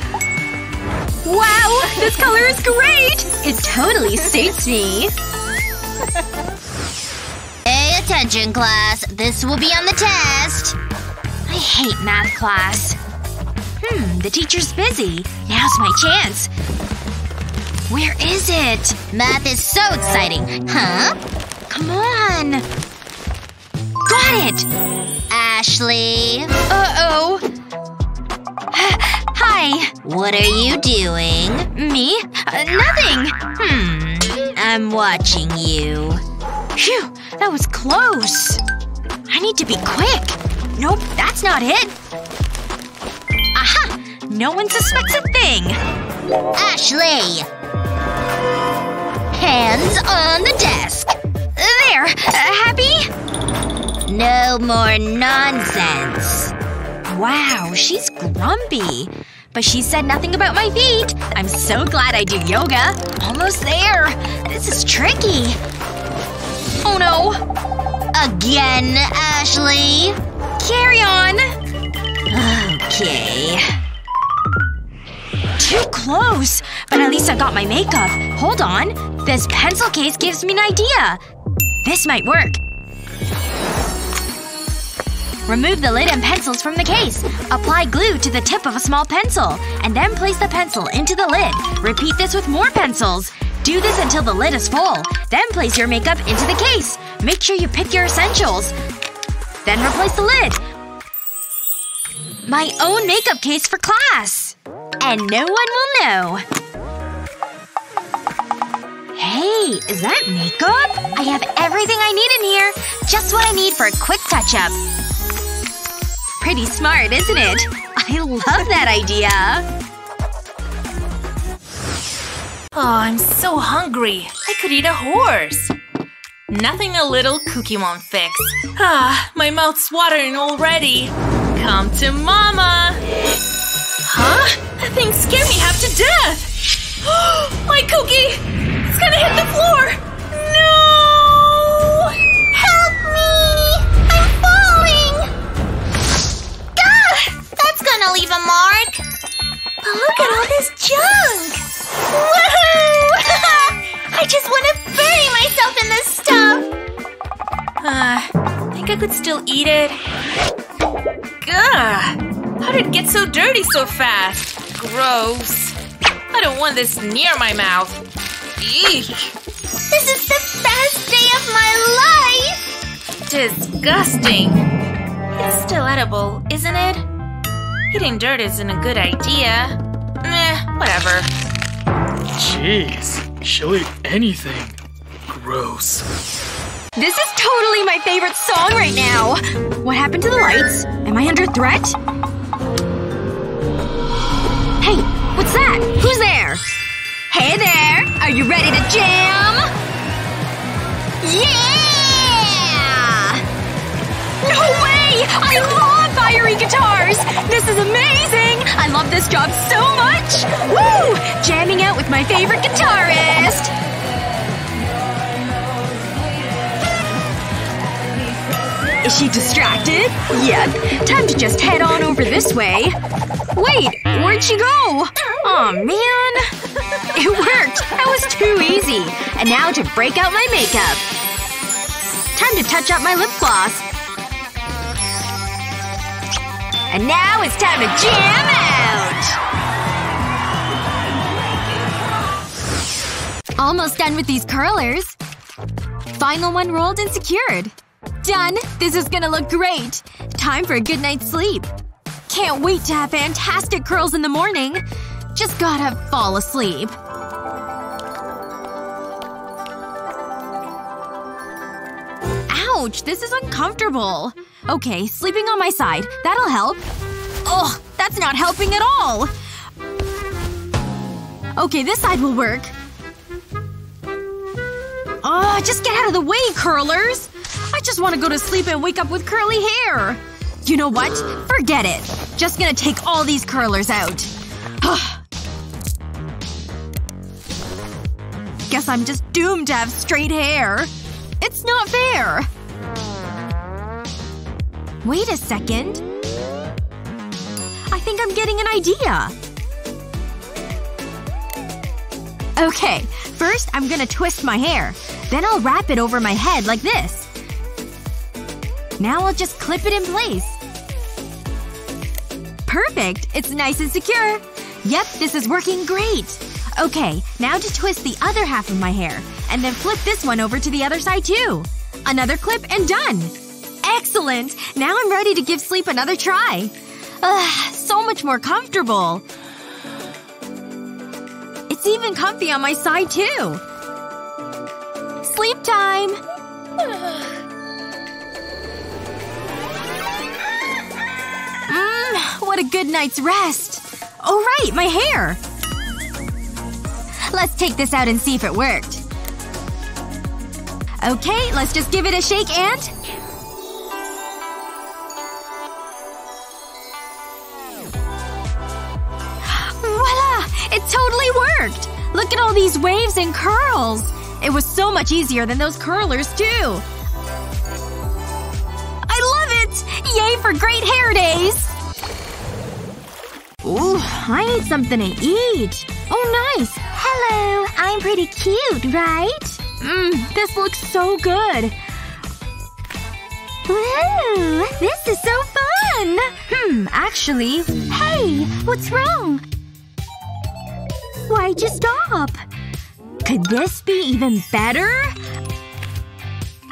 Wow! This color is great! It totally suits me. Pay attention, class. This will be on the test. I hate math class. Hmm, the teacher's busy. Now's my chance. Where is it? Math is so exciting. Huh? Come on. Got it! Ashley. Uh-oh. Hi. Hi. What are you doing? Me? Uh, nothing. Hmm. I'm watching you. Phew. That was close. I need to be quick. Nope, that's not it. Aha! No one suspects a thing. Ashley! Hands on the desk. There. Uh, happy? No more nonsense. Wow, she's grumpy. But she said nothing about my feet. I'm so glad I do yoga. Almost there. This is tricky. Oh no. Again, Ashley? Carry on. Okay. Too close. But at least I got my makeup. Hold on. This pencil case gives me an idea. This might work. Remove the lid and pencils from the case. Apply glue to the tip of a small pencil. And then place the pencil into the lid. Repeat this with more pencils. Do this until the lid is full. Then place your makeup into the case. Make sure you pick your essentials. Then replace the lid. My own makeup case for class. And no one will know. Hey, is that makeup? I have everything I need in here. Just what I need for a quick touch-up. Pretty smart, isn't it? I love that idea. Oh, I'm so hungry. I could eat a horse. Nothing a little cookie won't fix. Ah, my mouth's watering already. Come to mama. Huh? That thing scared me half to death. my cookie! It's gonna hit the floor! Gonna leave a mark. But look at all this junk! Woohoo! I just want to bury myself in this stuff! Uh, think I could still eat it? Gah! How did it get so dirty so fast? Gross. I don't want this near my mouth. Eek! This is the best day of my life! Disgusting. It's still edible, isn't it? Eating dirt isn't a good idea. Meh, whatever. Jeez, she'll eat anything. Gross. This is totally my favorite song right now! What happened to the lights? Am I under threat? Hey, what's that? Who's there? Hey there! Are you ready to jam? Yeah! No way! I love fiery guitars! This is amazing! I love this job so much! Woo! Jamming out with my favorite guitarist! Is she distracted? Yep. Time to just head on over this way. Wait, where'd she go? Aw, man. It worked! That was too easy. And now to break out my makeup. Time to touch up my lip gloss. And now it's time to jam out! Almost done with these curlers. Final one rolled and secured. Done! This is gonna look great! Time for a good night's sleep. Can't wait to have fantastic curls in the morning. Just gotta fall asleep. Ouch! This is uncomfortable. Okay, sleeping on my side. That'll help. Ugh, that's not helping at all! Okay, this side will work. Ugh, just get out of the way, curlers! I just want to go to sleep and wake up with curly hair. You know what? Forget it. Just gonna take all these curlers out. Guess I'm just doomed to have straight hair. It's not fair. Wait a second. I think I'm getting an idea. Okay, first I'm gonna twist my hair. Then I'll wrap it over my head like this. Now I'll just clip it in place. Perfect! It's nice and secure. Yep, this is working great. Okay, now to twist the other half of my hair. And then flip this one over to the other side too. Another clip and done! Excellent! Now I'm ready to give sleep another try. Ugh, so much more comfortable. It's even comfy on my side, too. Sleep time! Mmm, what a good night's rest. Oh right, my hair! Let's take this out and see if it worked. Okay, let's just give it a shake and… It totally worked! Look at all these waves and curls! It was so much easier than those curlers, too! I love it! Yay for great hair days! Ooh, I need something to eat. Oh, nice. Hello. I'm pretty cute, right? Mmm, this looks so good. Woo! This is so fun! Hmm, actually… Hey! What's wrong? Why'd you stop? Could this be even better?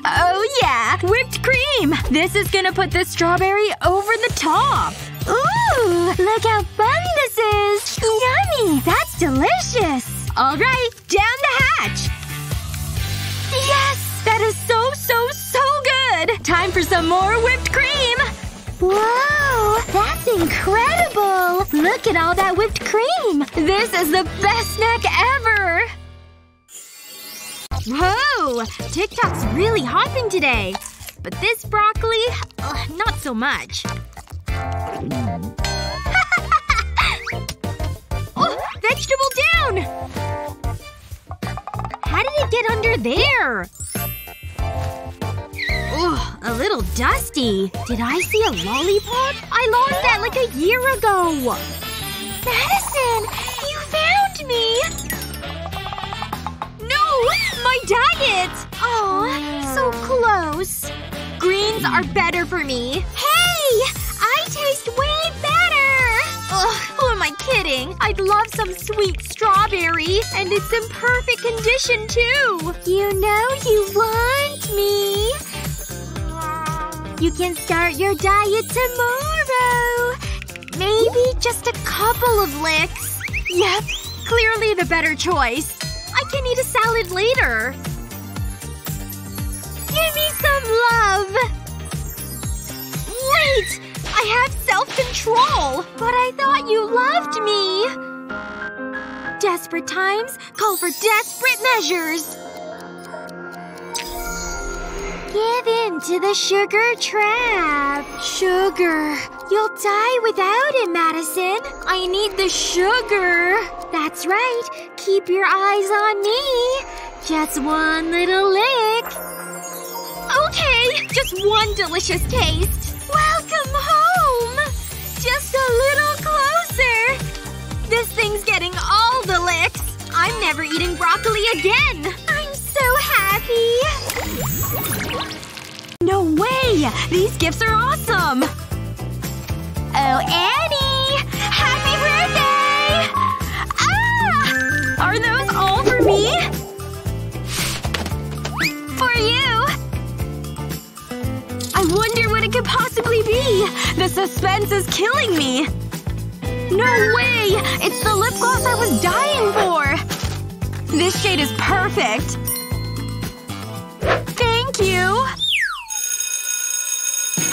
Oh yeah! Whipped cream! This is gonna put the strawberry over the top! Ooh! Look how fun this is! Yummy! That's delicious! Alright, down the hatch! Yes! That is so, so, so good! Time for some more whipped cream! Whoa! That's incredible! Look at all that whipped cream! This is the best snack ever! Whoa! TikTok's really hopping today. But this broccoli, ugh, not so much. oh! Vegetable down! How did it get under there? Ugh, a little dusty. Did I see a lollipop? I lost that like a year ago. Madison! You found me! No! My diet! Aw, so close. Greens are better for me. Hey! I taste way better! Ugh, who am I kidding? I'd love some sweet strawberry. And it's in perfect condition, too. You know you want me. You can start your diet tomorrow. Maybe just a couple of licks. Yep, clearly the better choice. I can eat a salad later. Give me some love! Wait! I have self-control! But I thought you loved me! Desperate times call for desperate measures! Give in to the sugar trap. Sugar. You'll die without it, Madison. I need the sugar. That's right. Keep your eyes on me. Just one little lick. Okay, just one delicious taste. Welcome home! Just a little closer. This thing's getting all the licks. I'm never eating broccoli again. I'm so happy. No way! These gifts are awesome! Oh, Annie! Happy birthday! Ah! Are those all for me? For you! I wonder what it could possibly be! The suspense is killing me! No way! It's the lip gloss I was dying for! This shade is perfect! Thank you!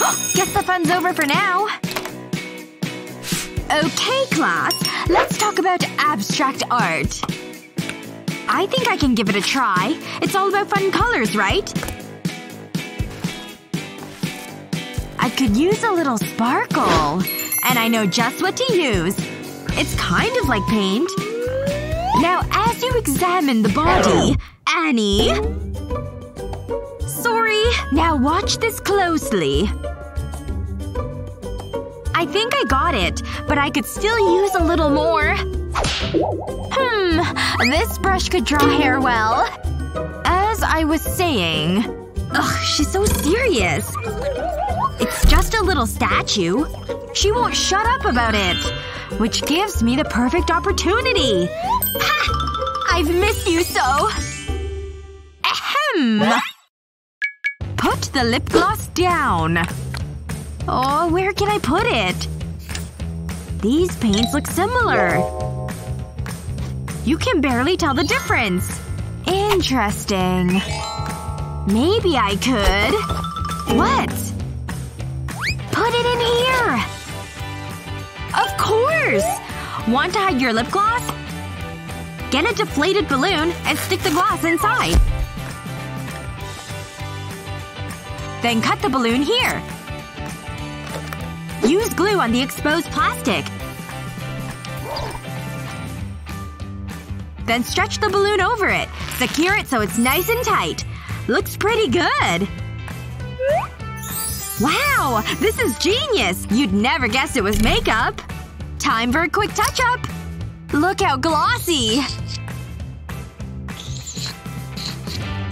Oh, guess the fun's over for now. Okay, class. Let's talk about abstract art. I think I can give it a try. It's all about fun colors, right? I could use a little sparkle. And I know just what to use. It's kind of like paint. Now, as you examine the body… Annie… Sorry. Now watch this closely. I think I got it, but I could still use a little more. Hmm. This brush could draw hair well. As I was saying… Ugh, she's so serious. It's just a little statue. She won't shut up about it. Which gives me the perfect opportunity. Ha! I've missed you so. Ahem! Put the lip gloss down. Oh, where can I put it? These paints look similar. You can barely tell the difference. Interesting. Maybe I could. What? Put it in here! Of course! Want to hide your lip gloss? Get a deflated balloon and stick the gloss inside. Then cut the balloon here. Use glue on the exposed plastic. Then stretch the balloon over it. Secure it so it's nice and tight. Looks pretty good. Wow! This is genius! You'd never guess it was makeup. Time for a quick touch-up. Look how glossy!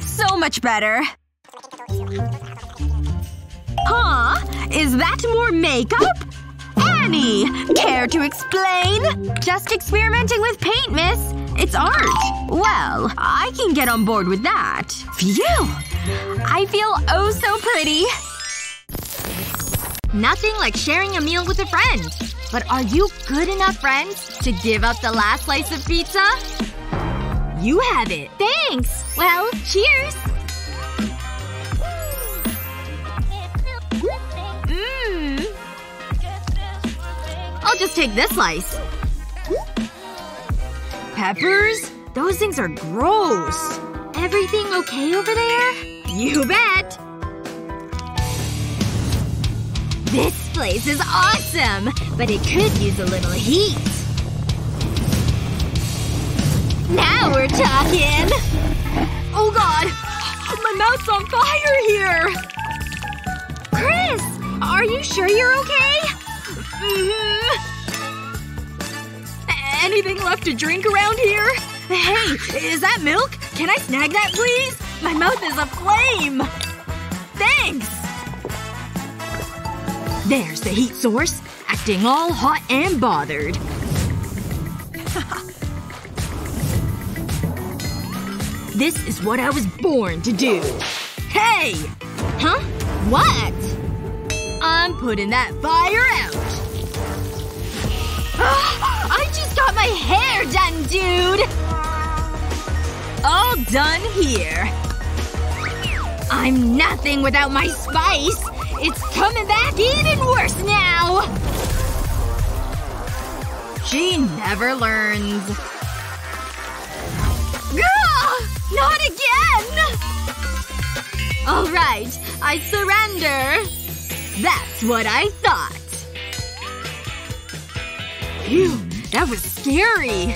So much better. Huh? Is that more makeup? Annie! Care to explain? Just experimenting with paint, miss. It's art. Well, I can get on board with that. Phew! I feel oh so pretty. Nothing like sharing a meal with a friend. But are you good enough friends to give up the last slice of pizza? You have it. Thanks! Well, cheers! I'll just take this slice. Peppers? Those things are gross. Everything okay over there? You bet! This place is awesome! But it could use a little heat. Now we're talking! Oh god! My mouth's on fire here! Chris! Are you sure you're okay? Mm-hmm. Anything left to drink around here? Hey, is that milk? Can I snag that, please? My mouth is aflame! Thanks! There's the heat source, acting all hot and bothered. this is what I was born to do. Hey! Huh? What? I'm putting that fire out. I just got my hair done, dude! All done here. I'm nothing without my spice! It's coming back even worse now! She never learns. Gah! Not again! Alright, I surrender. That's what I thought. Phew, that was scary.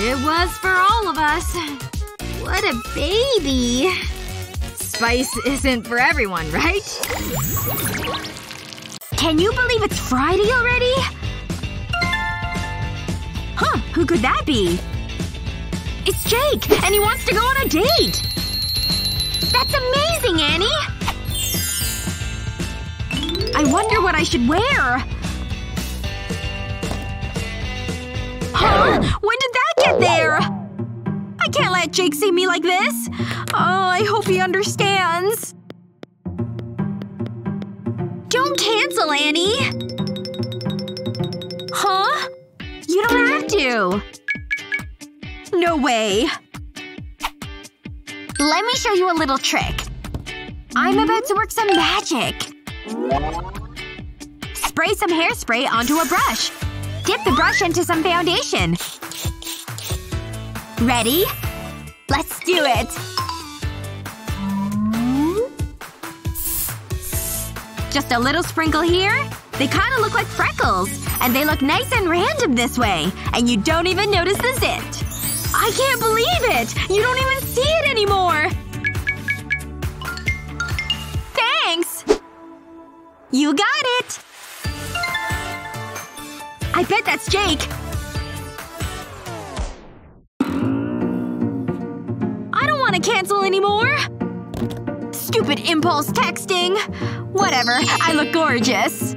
It was for all of us. What a baby. Spice isn't for everyone, right? Can you believe it's Friday already? Huh, who could that be? It's Jake! And he wants to go on a date! That's amazing, Annie! I wonder what I should wear. Huh? When did that get there? I can't let Jake see me like this. Oh, I hope he understands. Don't cancel, Annie! Huh? You don't have to. No way. Let me show you a little trick. I'm about to work some magic. Spray some hairspray onto a brush. Dip the brush into some foundation. Ready? Let's do it! Just a little sprinkle here. They kinda look like freckles. And they look nice and random this way. And you don't even notice the zit. I can't believe it! You don't even see it anymore! Thanks! You got it! I bet that's Jake. I don't want to cancel anymore. Stupid impulse texting. Whatever. I look gorgeous.